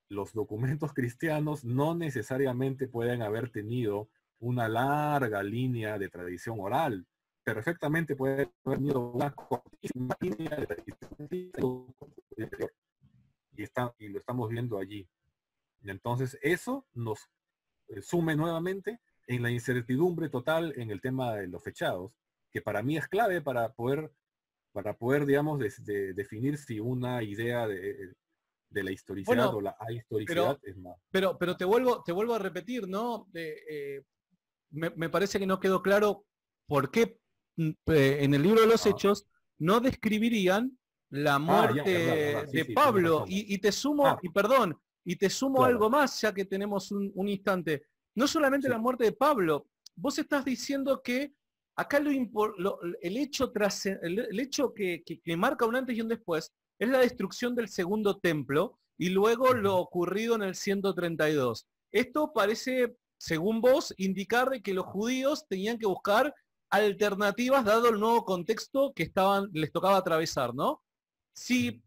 los documentos cristianos no necesariamente pueden haber tenido una larga línea de tradición oral. Perfectamente puede haber tenido una cortísima línea de tradición y, está, y lo estamos viendo allí. entonces eso nos eh, sume nuevamente en la incertidumbre total en el tema de los fechados, que para mí es clave para poder, para poder digamos, definir si una idea de, de la historicidad o la historicidad es más. Pero, pero te vuelvo, te vuelvo a repetir, ¿no? Eh, me, parece que no quedó claro por qué en el libro de los ah. hechos no describirían la ah, muerte de Pablo. Y, te sumo, ah. y perdón, y te sumo algo más, ya que tenemos un, instante. No solamente la muerte de Pablo, vos estás diciendo que acá lo, el hecho, tras, el, hecho que, que, marca un antes y un después es la destrucción del segundo templo y luego lo ocurrido en el 132. Esto parece, según vos, indicar que los judíos tenían que buscar alternativas dado el nuevo contexto que estaban, les tocaba atravesar, ¿no? Si,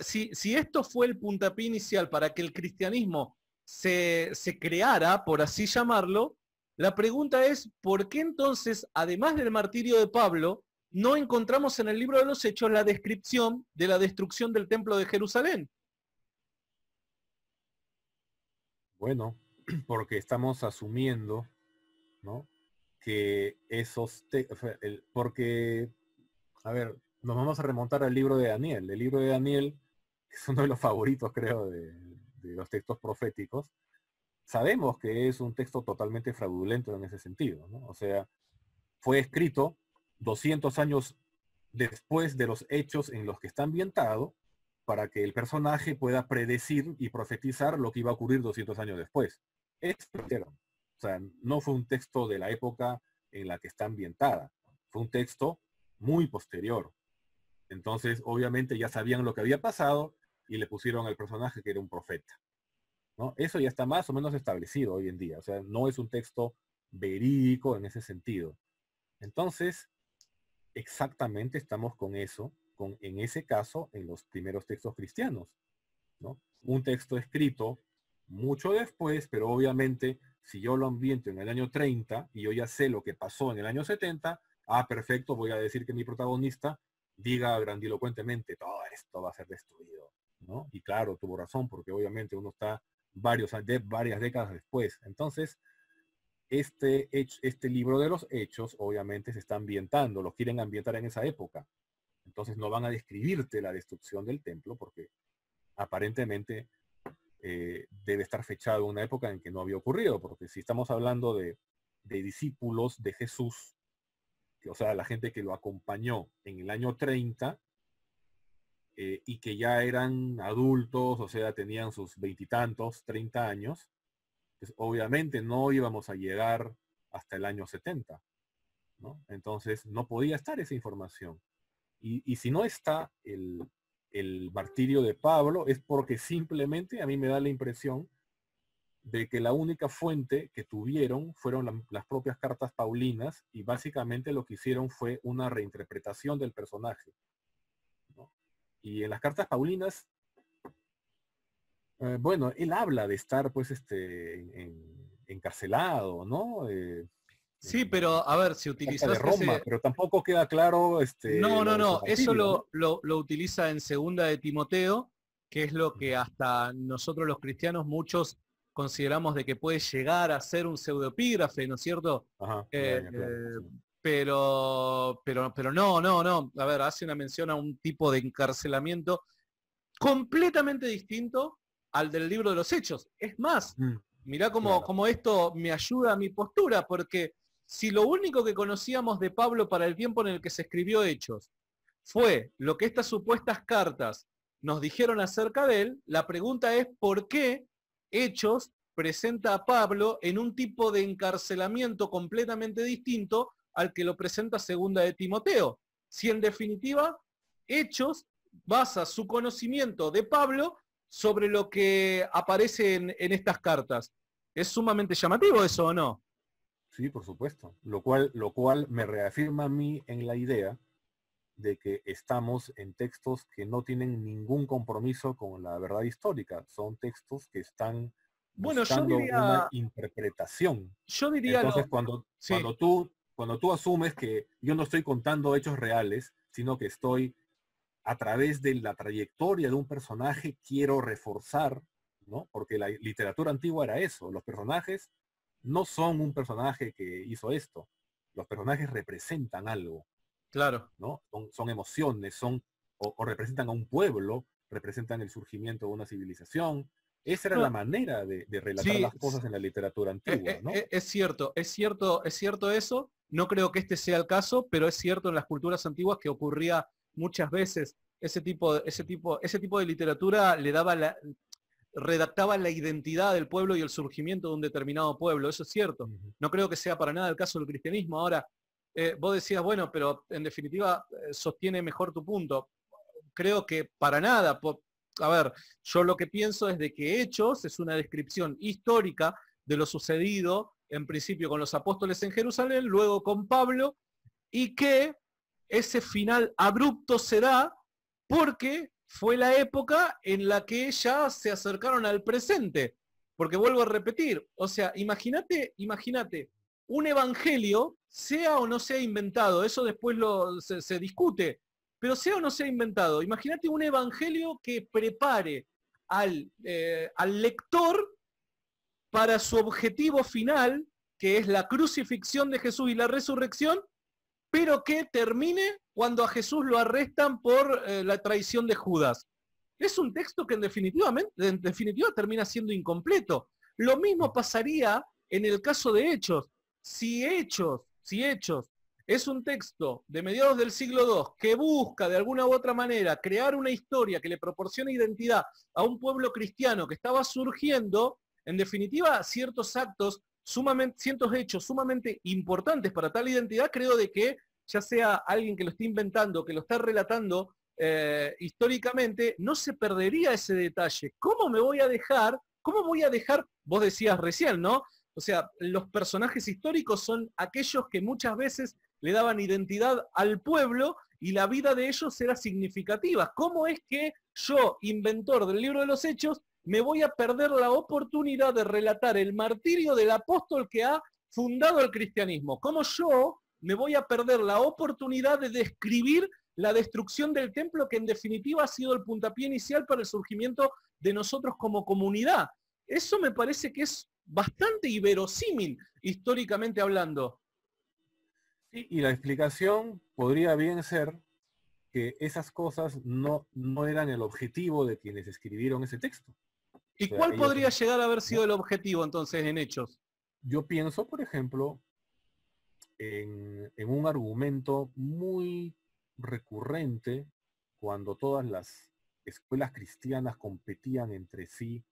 si, esto fue el puntapié inicial para que el cristianismo se, se creara, por así llamarlo, la pregunta es, ¿por qué entonces, además del martirio de Pablo, no encontramos en el libro de los Hechos la descripción de la destrucción del templo de Jerusalén? Bueno, porque estamos asumiendo, ¿no? Que esos, porque, a ver, nos vamos a remontar al libro de Daniel. El libro de Daniel es uno de los favoritos, creo, de, los textos proféticos. Sabemos que es un texto totalmente fraudulento en ese sentido. O sea, fue escrito 200 años después de los hechos en los que está ambientado para que el personaje pueda predecir y profetizar lo que iba a ocurrir 200 años después. Es o sea, no fue un texto de la época en la que está ambientada, fue un texto muy posterior. Entonces, obviamente ya sabían lo que había pasado y le pusieron al personaje que era un profeta. ¿no? Eso ya está más o menos establecido hoy en día. O sea, no es un texto verídico en ese sentido. Entonces, exactamente estamos con eso, con, en ese caso, en los primeros textos cristianos. ¿no? Un texto escrito mucho después, pero obviamente si yo lo ambiento en el año 30 y yo ya sé lo que pasó en el año 70, ah, perfecto, voy a decir que mi protagonista diga grandilocuentemente, todo esto va a ser destruido, ¿no? Y claro, tuvo razón, porque obviamente uno está varios, varias décadas después. Entonces, este, este libro de los hechos, obviamente, se está ambientando, lo quieren ambientar en esa época. Entonces no van a describirte la destrucción del templo, porque aparentemente eh, debe estar fechado en una época en que no había ocurrido, porque si estamos hablando de, discípulos de Jesús, o sea, la gente que lo acompañó en el año 30 eh, y que ya eran adultos, o sea, tenían sus veintitantos, 30 años, pues obviamente no íbamos a llegar hasta el año 70. ¿no? Entonces no podía estar esa información. Y, si no está el, el martirio de Pablo es porque simplemente a mí me da la impresión de que la única fuente que tuvieron fueron las propias cartas paulinas y básicamente lo que hicieron fue una reinterpretación del personaje. Y en las cartas paulinas, eh, bueno, él habla de estar pues este encarcelado, ¿no? Eh, sí, pero a ver, si utiliza de Roma, pero tampoco queda claro este. No, no, no, eso lo, lo, lo utiliza en segunda de Timoteo, que es lo que hasta nosotros los cristianos muchos consideramos de que puede llegar a ser un pseudoepígrafe, ¿no es cierto? Eh, eh, pero, pero, pero no, no, no. A ver, hace una mención a un tipo de encarcelamiento completamente distinto al del libro de los hechos. Es más, mm, mirá cómo, esto me ayuda a mi postura, porque si lo único que conocíamos de Pablo para el tiempo en el que se escribió Hechos fue lo que estas supuestas cartas nos dijeron acerca de él, la pregunta es ¿por qué Hechos presenta a Pablo en un tipo de encarcelamiento completamente distinto al que lo presenta segunda de Timoteo. Si en definitiva, Hechos basa su conocimiento de Pablo sobre lo que aparece en, estas cartas. ¿Es sumamente llamativo eso o no? Sí, por supuesto. Lo cual, lo cual me reafirma a mí en la idea de que estamos en textos que no tienen ningún compromiso con la verdad histórica. Son textos que están bueno, buscando una interpretación. Yo diría Entonces, cuando, cuando, tú, cuando tú asumes que yo no estoy contando hechos reales, sino que estoy a través de la trayectoria de un personaje, quiero reforzar, ¿no? Porque la literatura antigua era eso. Los personajes no son un personaje que hizo esto. Los personajes representan algo. Claro. ¿no? Son, emociones, son, o, representan a un pueblo, representan el surgimiento de una civilización. Esa era la manera de, relatar las cosas en la literatura e, antigua, e, e, Es, cierto, es cierto, es cierto eso. No creo que este sea el caso, pero es cierto en las culturas antiguas que ocurría muchas veces ese tipo, ese tipo, ese tipo de literatura le daba la, redactaba la identidad del pueblo y el surgimiento de un determinado pueblo. Eso es cierto. No creo que sea para nada el caso del cristianismo. Ahora, eh, vos decías, bueno, pero en definitiva eh, sostiene mejor tu punto. Creo que para nada. a ver, yo lo que pienso es de que Hechos es una descripción histórica de lo sucedido en principio con los apóstoles en Jerusalén, luego con Pablo, y que ese final abrupto se da porque fue la época en la que ya se acercaron al presente. Porque vuelvo a repetir, o sea, imagínate, imagínate, un evangelio, sea o no sea inventado, eso después lo, se, discute, pero sea o no sea inventado, imagínate un evangelio que prepare eh, al lector para su objetivo final, que es la crucifixión de Jesús y la resurrección, pero que termine cuando a Jesús lo arrestan por eh, la traición de Judas. Es un texto que en, en definitiva termina siendo incompleto. Lo mismo pasaría en el caso de Hechos. Si Hechos, si Hechos es un texto de mediados del siglo II que busca de alguna u otra manera crear una historia que le proporcione identidad a un pueblo cristiano que estaba surgiendo, en definitiva, ciertos actos sumamente, cientos hechos sumamente importantes para tal identidad, creo de que ya sea alguien que lo esté inventando, que lo está relatando eh, históricamente, no se perdería ese detalle. ¿Cómo me voy a dejar? ¿Cómo voy a dejar? Vos decías recién, ¿no? O sea, los personajes históricos son aquellos que muchas veces le daban identidad al pueblo y la vida de ellos era significativa. ¿Cómo es que yo, inventor del libro de los hechos, me voy a perder la oportunidad de relatar el martirio del apóstol que ha fundado el cristianismo. ¿Cómo yo me voy a perder la oportunidad de describir la destrucción del templo que en definitiva ha sido el puntapié inicial para el surgimiento de nosotros como comunidad? Eso me parece que es bastante iberosímil históricamente hablando. y la explicación podría bien ser que esas cosas no, no eran el objetivo de quienes escribieron ese texto. ¿Y cuál podría llegar a haber sido el objetivo entonces en hechos? Yo pienso, por ejemplo, en, un argumento muy recurrente cuando todas las escuelas cristianas competían entre sí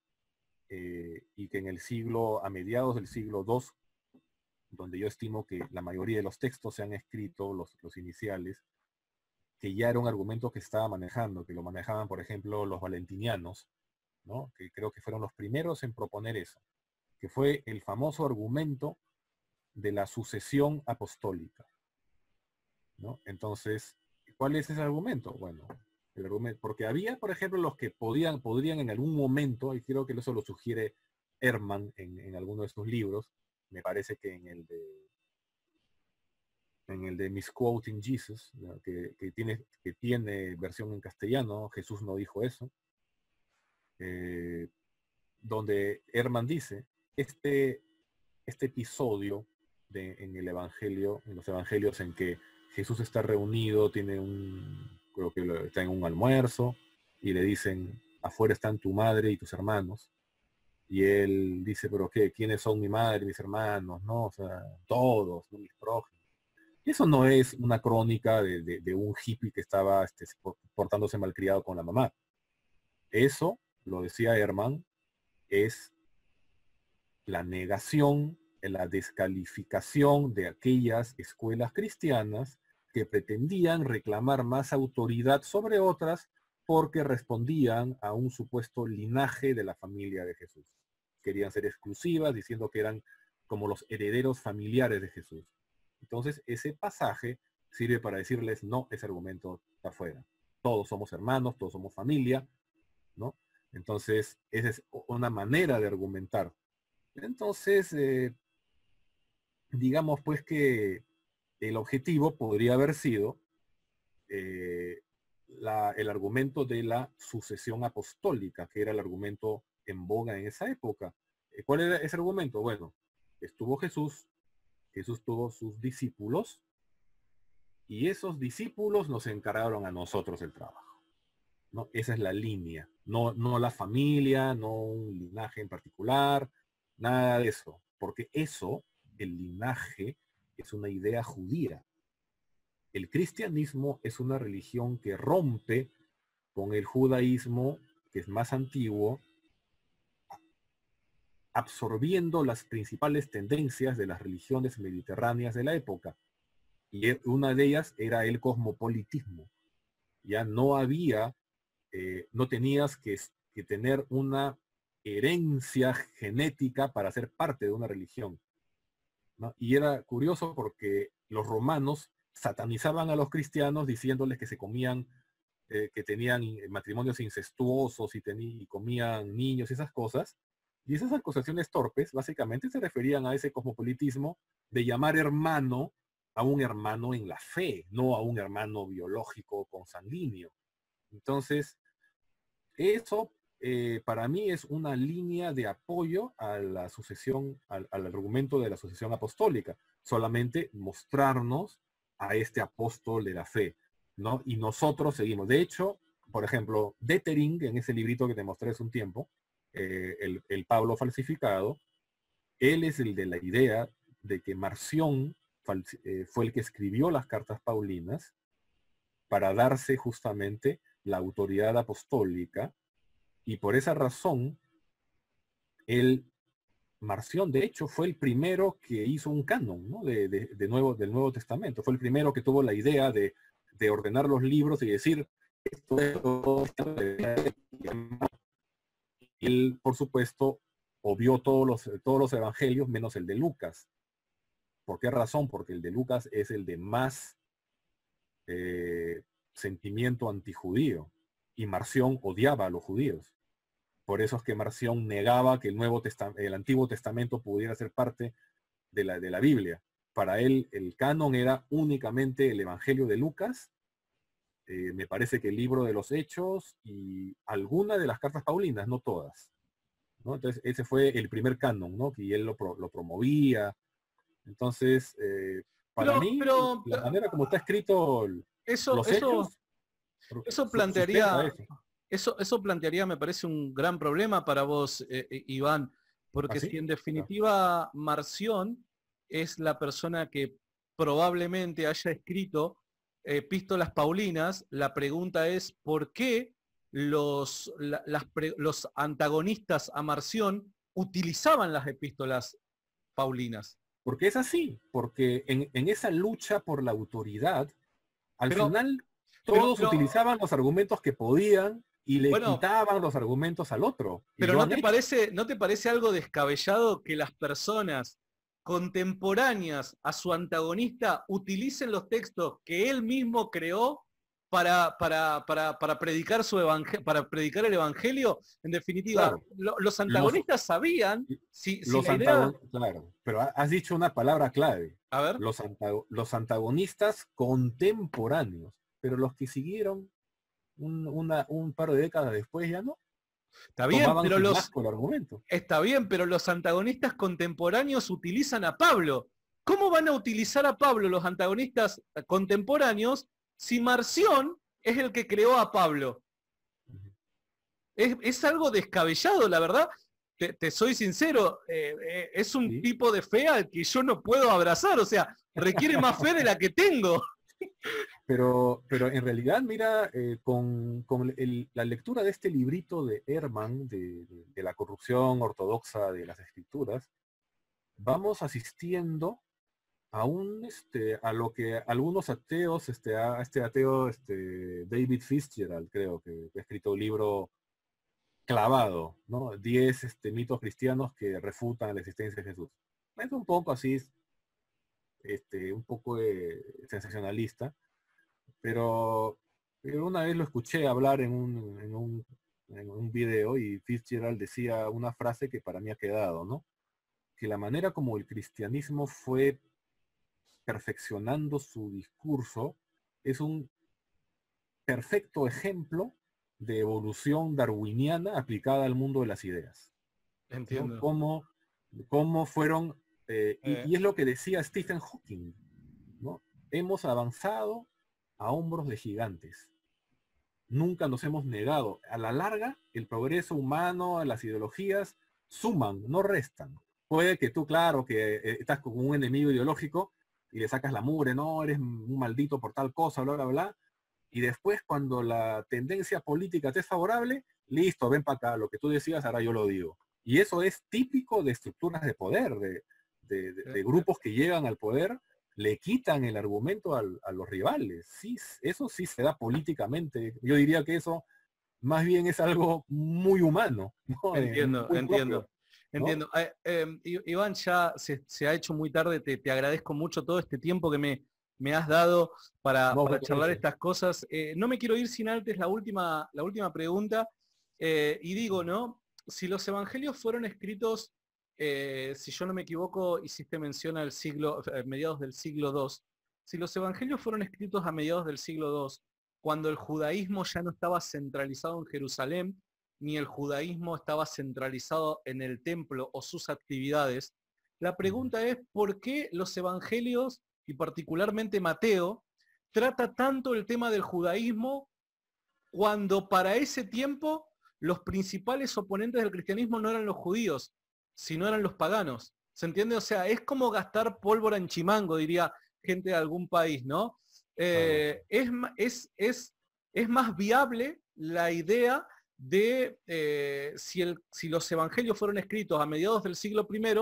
eh, y que en el siglo, a mediados del siglo II, donde yo estimo que la mayoría de los textos se han escrito, los, los iniciales, que ya era un argumento que estaba manejando, que lo manejaban, por ejemplo, los valentinianos, que creo que fueron los primeros en proponer eso, que fue el famoso argumento de la sucesión apostólica. Entonces, ¿cuál es ese argumento? Bueno, el argumento, porque había, por ejemplo, los que podían, podrían en algún momento, y creo que eso lo sugiere Herman en, alguno de sus libros, me parece que en el de en el de Misquoting Jesus, que, tiene, que tiene versión en castellano, Jesús no dijo eso, eh, donde Herman dice, este, este episodio de, en el Evangelio, en los Evangelios en que Jesús está reunido, tiene un, creo que está en un almuerzo, y le dicen, afuera están tu madre y tus hermanos. Y él dice, pero ¿qué? ¿Quiénes son mi madre mis hermanos? No, todos, mis prójimos. Eso no es una crónica de, un hippie que estaba este, portándose malcriado con la mamá. Eso lo decía Herman, es la negación, la descalificación de aquellas escuelas cristianas que pretendían reclamar más autoridad sobre otras porque respondían a un supuesto linaje de la familia de Jesús. Querían ser exclusivas, diciendo que eran como los herederos familiares de Jesús. Entonces, ese pasaje sirve para decirles, no, ese argumento está fuera. Todos somos hermanos, todos somos familia, ¿no? Entonces, esa es una manera de argumentar. Entonces, eh, digamos pues que el objetivo podría haber sido eh, el argumento de la sucesión apostólica, que era el argumento en boga en esa época. Eh, ¿Cuál era ese argumento? Bueno, estuvo Jesús, Jesús tuvo sus discípulos, y esos discípulos nos encargaron a nosotros el trabajo. ¿No? Esa es la línea. No, no la familia, no un linaje en particular, nada de eso. Porque eso, el linaje, es una idea judía. El cristianismo es una religión que rompe con el judaísmo, que es más antiguo, absorbiendo las principales tendencias de las religiones mediterráneas de la época. Y e, una de ellas era el cosmopolitismo. Ya no había, eh, no tenías que, tener una herencia genética para ser parte de una religión. Y era curioso porque los romanos satanizaban a los cristianos diciéndoles que se comían, eh, que tenían matrimonios incestuosos y, y comían niños y esas cosas. Y esas acusaciones torpes básicamente se referían a ese cosmopolitismo de llamar hermano a un hermano en la fe, no a un hermano biológico consanguíneo. Entonces, eso eh, para mí es una línea de apoyo a la sucesión, al, argumento de la sucesión apostólica. Solamente mostrarnos a este apóstol de la fe, ¿no? Y nosotros seguimos. De hecho, por ejemplo, Detering, en ese librito que te mostré hace un tiempo, eh, el, Pablo falsificado, él es el de la idea de que Marción eh, fue el que escribió las cartas paulinas para darse justamente la autoridad apostólica y por esa razón, el Marción, de hecho, fue el primero que hizo un canon de, nuevo, del Nuevo Testamento. Fue el primero que tuvo la idea de, ordenar los libros y decir, esto, es él, por supuesto, obvió todos los, todos los evangelios menos el de Lucas. ¿Por qué razón? Porque el de Lucas es el de más eh, sentimiento antijudío y Marción odiaba a los judíos. Por eso es que Marción negaba que el, Nuevo el Antiguo Testamento pudiera ser parte de la, de la Biblia. Para él el canon era únicamente el Evangelio de Lucas, eh, me parece que el libro de los Hechos y alguna de las cartas paulinas, no todas. Entonces ese fue el primer canon, ¿no? Que él lo, promovía. Entonces, eh, para mí, la manera como está escrito eso, hechos, eso plantearía, eso. eso. plantearía, me parece, un gran problema para vos, eh, eh, Iván, porque ¿Ah, si en definitiva Marción es la persona que probablemente haya escrito epístolas paulinas, la pregunta es ¿por qué los, los antagonistas a Marción utilizaban las epístolas paulinas? Porque es así, porque en, esa lucha por la autoridad, al final todos utilizaban los argumentos que podían y le quitaban los argumentos al otro. Pero ¿no te, parece, ¿no te parece algo descabellado que las personas contemporáneas a su antagonista utilicen los textos que él mismo creó para, para, para, predicar su para predicar el evangelio, en definitiva, los antagonistas sabían si, los claro, pero has dicho una palabra clave. A ver. Los, los antagonistas contemporáneos pero los que siguieron un, par de décadas después ya no. Está bien, pero los Está bien, pero los antagonistas contemporáneos utilizan a Pablo. ¿Cómo van a utilizar a Pablo los antagonistas contemporáneos si Marción es el que creó a Pablo? Es, algo descabellado, la verdad. Te, soy sincero, eh, eh, es un tipo de fe al que yo no puedo abrazar, o sea, requiere más fe de la que tengo. Pero, pero en realidad, mira, eh, con, la lectura de este librito de Herman, de, la corrupción ortodoxa de las escrituras, vamos asistiendo a un este a lo que algunos ateos este a este ateo este David Fitzgerald creo que, ha escrito un libro clavado no diez este, mitos cristianos que refutan la existencia de Jesús es un poco así este un poco sensacionalista pero, una vez lo escuché hablar en un, en un, en un video y Fitzgerald decía una frase que para mí ha quedado, ¿no? Que la manera como el cristianismo fue perfeccionando su discurso es un perfecto ejemplo de evolución darwiniana aplicada al mundo de las ideas. Entiendo. Cómo, cómo fueron, eh, y, eh. y, es lo que decía Stephen Hawking, ¿no? Hemos avanzado a hombros de gigantes. nunca nos hemos negado. A la larga, el progreso humano, las ideologías, suman, no restan. Puede que tú, claro, que eh, estás con un enemigo ideológico y le sacas la mugre, no, eres un maldito por tal cosa, bla, bla, bla. Y después, cuando la tendencia política te es favorable, listo, ven para acá, lo que tú decías, ahora yo lo digo. Y eso es típico de estructuras de poder, de, de grupos que llegan al poder le quitan el argumento a los rivales. Sí, eso sí se da políticamente. Yo diría que eso más bien es algo muy humano. Entiendo, entiendo. Entiendo. Eh, em, Iván, ya se, ha hecho muy tarde, te, agradezco mucho todo este tiempo que me, me has dado para, charlar estas cosas. Eh, no me quiero ir sin antes la última, la última pregunta. Eh, y digo, ¿no? Si los evangelios fueron escritos eh, si yo no me equivoco, hiciste mención al siglo, mediados del siglo II. Si los evangelios fueron escritos a mediados del siglo II, cuando el judaísmo ya no estaba centralizado en Jerusalén, ni el judaísmo estaba centralizado en el templo o sus actividades, la pregunta es por qué los evangelios, y particularmente Mateo, trata tanto el tema del judaísmo cuando para ese tiempo los principales oponentes del cristianismo no eran los judíos, si no eran los paganos. ¿Se entiende? O sea, es como gastar pólvora en chimango, diría gente de algún país, ¿no? Eh, es, es, es, es, más viable la idea de eh, si, los evangelios fueron escritos a mediados del siglo I,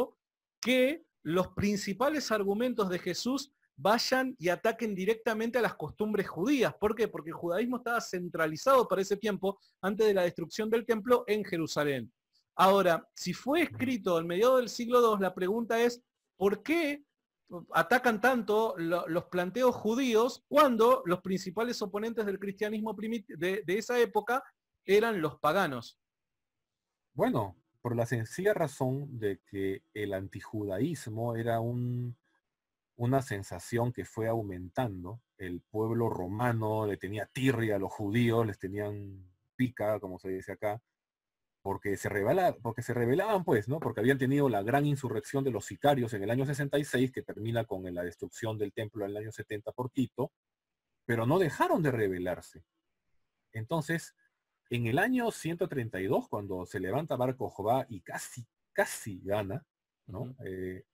que los principales argumentos de Jesús vayan y ataquen directamente a las costumbres judías. ¿Por qué? Porque el judaísmo estaba centralizado para ese tiempo, antes de la destrucción del templo, en Jerusalén. Ahora, si fue escrito en medio del siglo II, la pregunta es, ¿por qué atacan tanto los planteos judíos cuando los principales oponentes del cristianismo de esa época eran los paganos? Bueno, por la sencilla razón de que el antijudaísmo era un, una sensación que fue aumentando. El pueblo romano le tenía tirria a los judíos, les tenían pica, como se dice acá, porque se, revela, porque se revelaban, pues, ¿no? Porque habían tenido la gran insurrección de los sicarios en el año 66, que termina con la destrucción del templo en el año 70 por Tito, pero no dejaron de rebelarse. Entonces, en el año 132, cuando se levanta Barco Jobá y casi, casi gana, ¿no? Eh,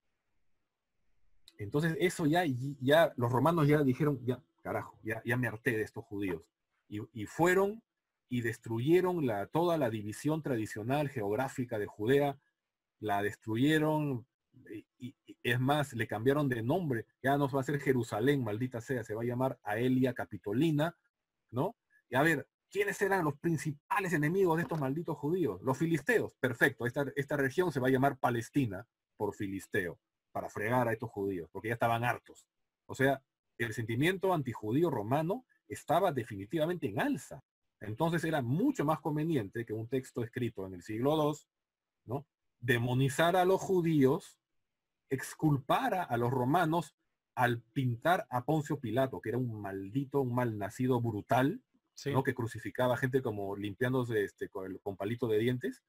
entonces, eso ya, ya, los romanos ya dijeron, ya, carajo, ya, ya me harté de estos judíos. Y, y fueron y destruyeron la, toda la división tradicional geográfica de Judea, la destruyeron, y, es más, le cambiaron de nombre, ya no va a ser Jerusalén, maldita sea, se va a llamar Aelia Capitolina, ¿no? Y a ver, ¿quiénes eran los principales enemigos de estos malditos judíos? Los filisteos, perfecto, esta, esta región se va a llamar Palestina por filisteo, para fregar a estos judíos, porque ya estaban hartos. O sea, el sentimiento antijudío romano estaba definitivamente en alza. Entonces era mucho más conveniente que un texto escrito en el siglo II, ¿no? Demonizar a los judíos, exculpara a los romanos al pintar a Poncio Pilato, que era un maldito, un malnacido brutal, ¿no? Que crucificaba a gente como limpiándose este, con, con palito de dientes,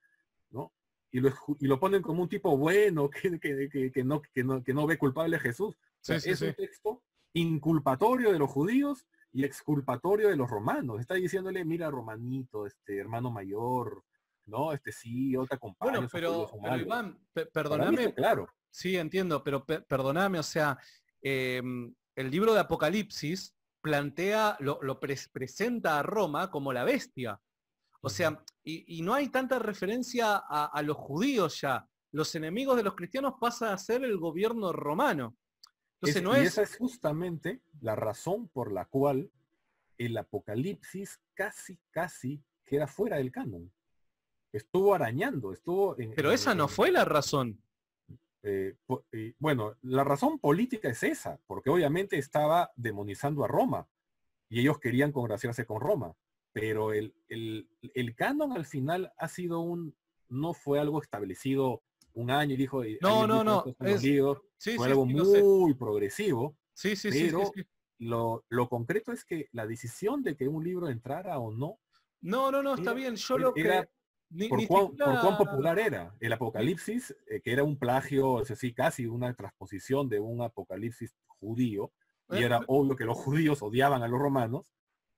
¿no? Y lo, y lo, ponen como un tipo bueno que, que, que, no, que, no, que no ve culpable a Jesús. es un texto inculpatorio de los judíos y exculpatorio de los romanos. Está diciéndole, mira, romanito, este hermano mayor, ¿no? Este sí, otra compañía. Bueno, pero, Iván, perdóname. Claro. Sí, entiendo, pero perdóname, o sea, em, el libro de Apocalipsis plantea, lo, presenta a Roma como la bestia. O sea, y, no hay tanta referencia a, los judíos ya. Los enemigos de los cristianos pasan a ser el gobierno romano. Entonces, no es... Y esa es justamente la razón por la cual el Apocalipsis casi, casi queda fuera del canon. Estuvo arañando, estuvo en... Pero esa no fue la razón. Eh, eh, bueno, la razón política es esa, porque obviamente estaba demonizando a Roma y ellos querían congraciarse con Roma. Pero el, el canon al final ha sido un, no fue algo establecido un año y dijo, no, no, no, fue algo muy progresivo. Sí, sí, pero Lo, lo, concreto es que la decisión de que un libro entrara o no. No, no, no, está bien. Yo lo que. Por, cuán, popular era el Apocalipsis, eh, que era un plagio, es decir, casi una transposición de un Apocalipsis judío, y era obvio que los judíos odiaban a los romanos,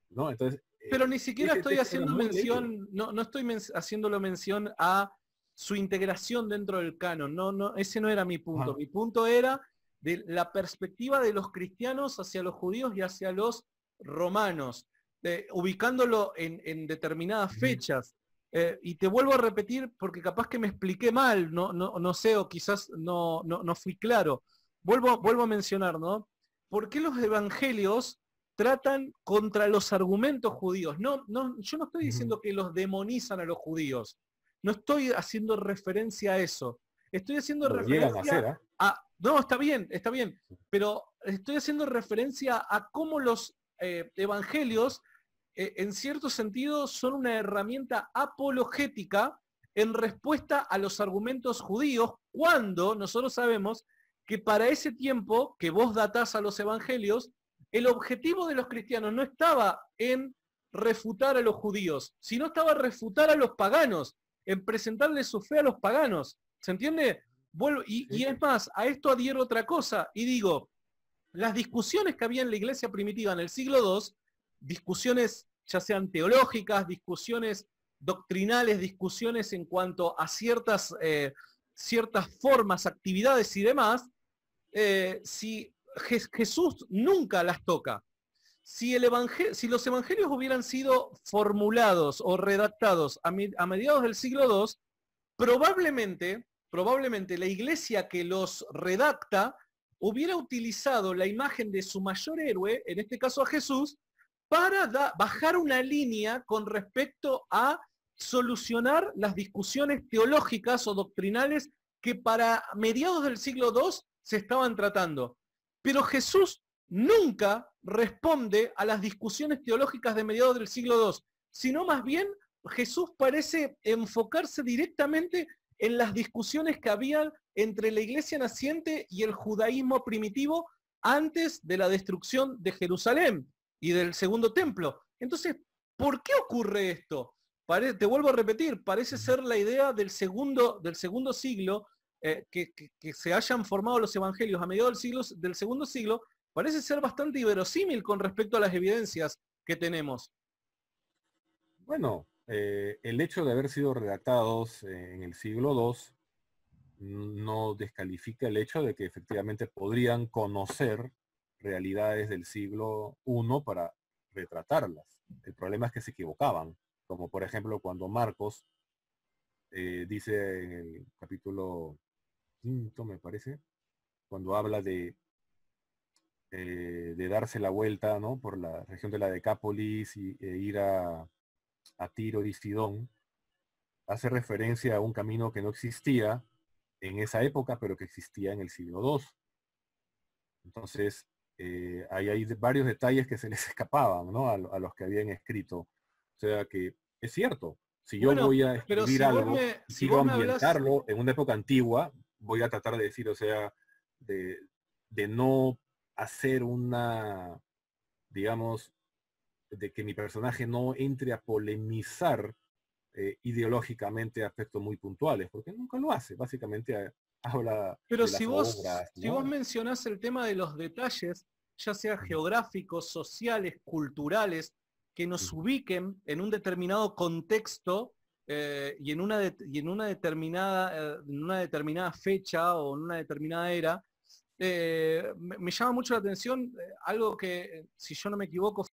¿no? Entonces, Pero ni siquiera estoy haciendo mención, no, no estoy haciéndolo mención a su integración dentro del canon. No, no, ese no era mi punto. Mi punto era de la perspectiva de los cristianos hacia los judíos y hacia los romanos, ubicándolo en, determinadas fechas. Eh, y te vuelvo a repetir porque capaz que me expliqué mal, no, no, no sé, o quizás no, no, no fui claro. Vuelvo, vuelvo a mencionar, ¿no? ¿Por qué los evangelios tratan contra los argumentos judíos? No, no, yo no estoy diciendo que los demonizan a los judíos. No estoy haciendo referencia a eso. Estoy haciendo referencia ¿eh? a, No, está bien, está bien. Pero estoy haciendo referencia a cómo los eh, evangelios, en cierto sentido, son una herramienta apologética en respuesta a los argumentos judíos, cuando nosotros sabemos que para ese tiempo que vos datás a los evangelios, el objetivo de los cristianos no estaba en refutar a los judíos, sino estaba refutar a los paganos en presentarle su fe a los paganos. ¿Se entiende? Vuelvo, y, es más, a esto adhiero otra cosa y digo, las discusiones que había en la iglesia primitiva en el siglo II, discusiones ya sean teológicas, discusiones doctrinales, discusiones en cuanto a ciertas, eh, ciertas formas, actividades y demás, eh, si Jesús nunca las toca si, los evangelios hubieran sido formulados o redactados a, mediados del siglo II, probablemente, probablemente la iglesia que los redacta hubiera utilizado la imagen de su mayor héroe, en este caso a Jesús, para bajar una línea con respecto a solucionar las discusiones teológicas o doctrinales que para mediados del siglo II se estaban tratando. Pero Jesús nunca responde a las discusiones teológicas de mediados del siglo II, sino más bien Jesús parece enfocarse directamente en las discusiones que había entre la iglesia naciente y el judaísmo primitivo antes de la destrucción de Jerusalén y del segundo templo. Entonces, ¿por qué ocurre esto? te vuelvo a repetir, parece ser la idea del segundo, del segundo siglo, eh, que, se hayan formado los evangelios a mediados del, siglo, del segundo siglo, parece ser bastante inverosímil con respecto a las evidencias que tenemos. Bueno, eh, el hecho de haber sido redactados en el siglo II no descalifica el hecho de que efectivamente podrían conocer realidades del siglo I para retratarlas. El problema es que se equivocaban, como por ejemplo cuando Marcos eh, dice en el capítulo quinto, me parece, cuando habla de eh, de darse la vuelta ¿no? por la región de la Decápolis y, e ir a, Tiro y Sidón, hace referencia a un camino que no existía en esa época, pero que existía en el siglo II. Entonces, eh, ahí hay varios detalles que se les escapaban ¿no? a, los que habían escrito. O sea que es cierto, si yo voy a escribir algo, si quiero ambientarlo en una época antigua, voy a tratar de decir, o sea, de, de no hacer una, digamos, de que mi personaje no entre a polemizar eh, ideológicamente aspectos muy puntuales, porque nunca lo hace, básicamente habla Pero si vos, si vos mencionás el tema de los detalles, ya sea geográficos, sociales, culturales, que nos ubiquen en un determinado contexto eh, y, en una y en una determinada, eh, en una determinada fecha o en una determinada era, eh, me, llama mucho la atención algo que, si yo no me equivoco,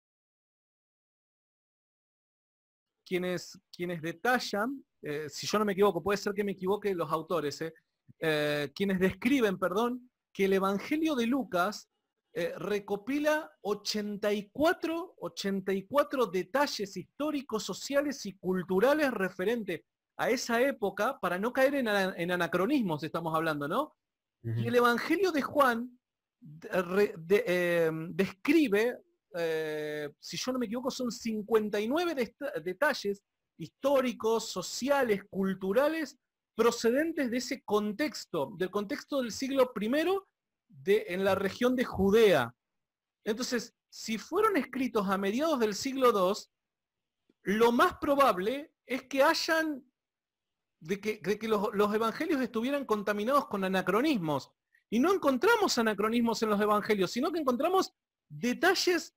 quienes, quienes detallan, si yo no me equivoco, puede ser que me equivoque los autores, quienes describen, perdón, que el Evangelio de Lucas recopila 84, 84 detalles históricos, sociales y culturales referentes a esa época para no caer en, en anacronismos, estamos hablando, ¿no? Y el Evangelio de Juan em, describe, eh, si yo no me equivoco, son 59 detalles históricos, sociales, culturales, procedentes de ese contexto, del contexto del siglo I de, en la región de Judea. Entonces, si fueron escritos a mediados del siglo II, lo más probable es que hayan de que, los, evangelios estuvieran contaminados con anacronismos. Y no encontramos anacronismos en los evangelios, sino que encontramos detalles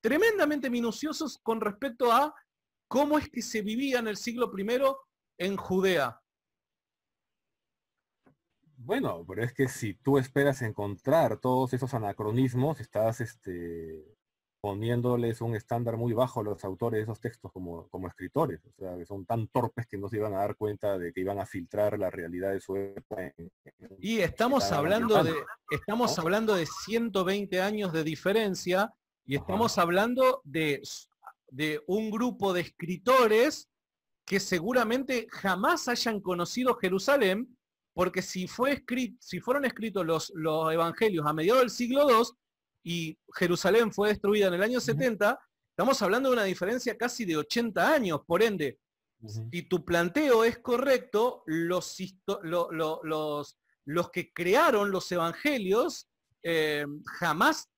tremendamente minuciosos con respecto a cómo es que se vivía en el siglo I en Judea. Bueno, pero es que si tú esperas encontrar todos esos anacronismos, estás este, poniéndoles un estándar muy bajo a los autores de esos textos como, como escritores. O sea, que son tan torpes que no se iban a dar cuenta de que iban a filtrar la realidad de su época. y estamos hablando de, estamos hablando de 120 años de diferencia y estamos hablando de, de un grupo de escritores que seguramente jamás hayan conocido Jerusalén, porque si, fue escrito, si fueron escritos los, los evangelios a mediados del siglo II, y Jerusalén fue destruida en el año 70, estamos hablando de una diferencia casi de 80 años. Por ende, si tu planteo es correcto, los, los, los que crearon los evangelios eh, jamás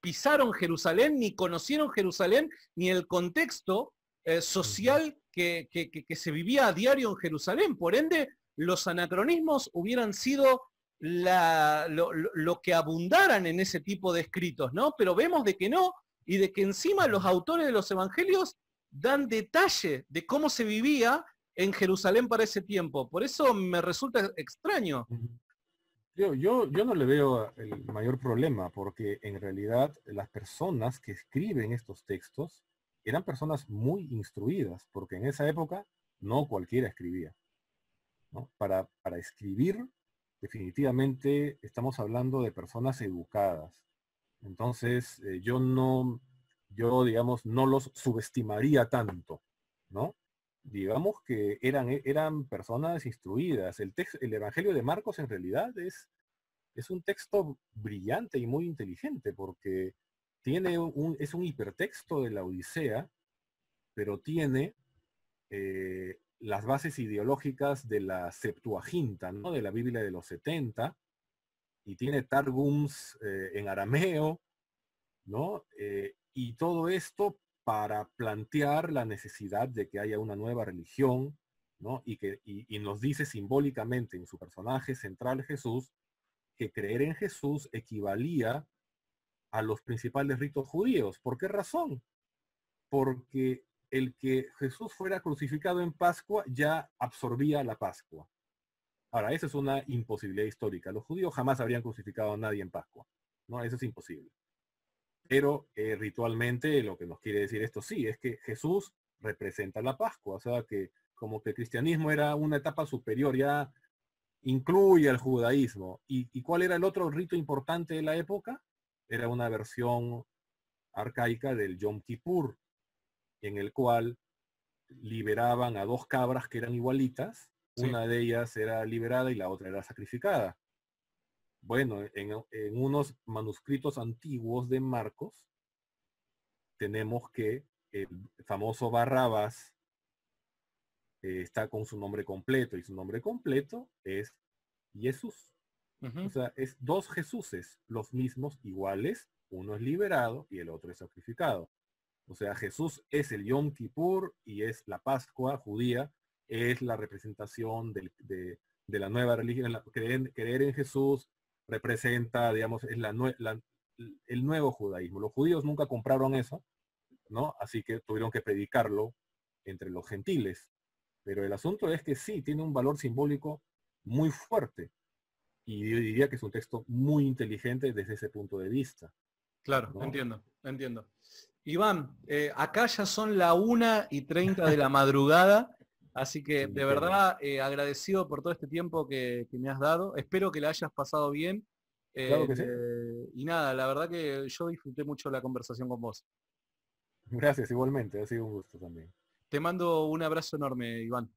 pisaron Jerusalén, ni conocieron Jerusalén, ni el contexto eh, social que, que, se vivía a diario en Jerusalén. Por ende, los anacronismos hubieran sido lo, que abundaran en ese tipo de escritos, ¿no? Pero vemos de que no, y de que encima los autores de los evangelios dan detalle de cómo se vivía en Jerusalén para ese tiempo. Por eso me resulta extraño. Yo, yo, yo no le veo el mayor problema, porque en realidad las personas que escriben estos textos eran personas muy instruidas, porque en esa época no cualquiera escribía. Para, para escribir definitivamente estamos hablando de personas educadas. Entonces, eh, yo no, yo digamos, no los subestimaría tanto, ¿no? Digamos que eran, eran personas instruidas. El, el Evangelio de Marcos en realidad es, es un texto brillante y muy inteligente porque tiene es un hipertexto de la Odisea, pero tiene eh, las bases ideológicas de la Septuaginta, ¿no? de la Biblia de los 70, y tiene targums eh, en arameo, ¿no? Eh, y todo esto para plantear la necesidad de que haya una nueva religión, ¿no? Y, que, y nos dice simbólicamente en su personaje central Jesús, que creer en Jesús equivalía a los principales ritos judíos. ¿Por qué razón? Porque el que Jesús fuera crucificado en Pascua ya absorbía la Pascua. Ahora, esa es una imposibilidad histórica. Los judíos jamás habrían crucificado a nadie en Pascua. ¿no? Eso es imposible. Pero eh, ritualmente lo que nos quiere decir esto sí, es que Jesús representa la Pascua. O sea que como que el cristianismo era una etapa superior, ya incluye al judaísmo. ¿Y, ¿Y cuál era el otro rito importante de la época? Era una versión arcaica del Yom Kippur, en el cual liberaban a dos cabras que eran igualitas, una de ellas era liberada y la otra era sacrificada. Bueno, en, unos manuscritos antiguos de Marcos tenemos que el famoso Barrabás eh, está con su nombre completo y su nombre completo es Jesús. O sea, es dos Jesuses, los mismos, iguales, uno es liberado y el otro es sacrificado. O sea, Jesús es el Yom Kippur y es la Pascua judía, es la representación de, la nueva religión. creer, en Jesús representa, digamos, es la, el nuevo judaísmo. Los judíos nunca compraron eso, ¿no? Así que tuvieron que predicarlo entre los gentiles. Pero el asunto es que sí, tiene un valor simbólico muy fuerte. Y yo diría que es un texto muy inteligente desde ese punto de vista. Claro, entiendo, entiendo. Iván, eh, acá ya son la una y 30 de la madrugada, así que de verdad eh, agradecido por todo este tiempo que, me has dado. Espero que la hayas pasado bien. Eh, y nada, la verdad que yo disfruté mucho la conversación con vos. Gracias, igualmente, ha sido un gusto también. Te mando un abrazo enorme, Iván.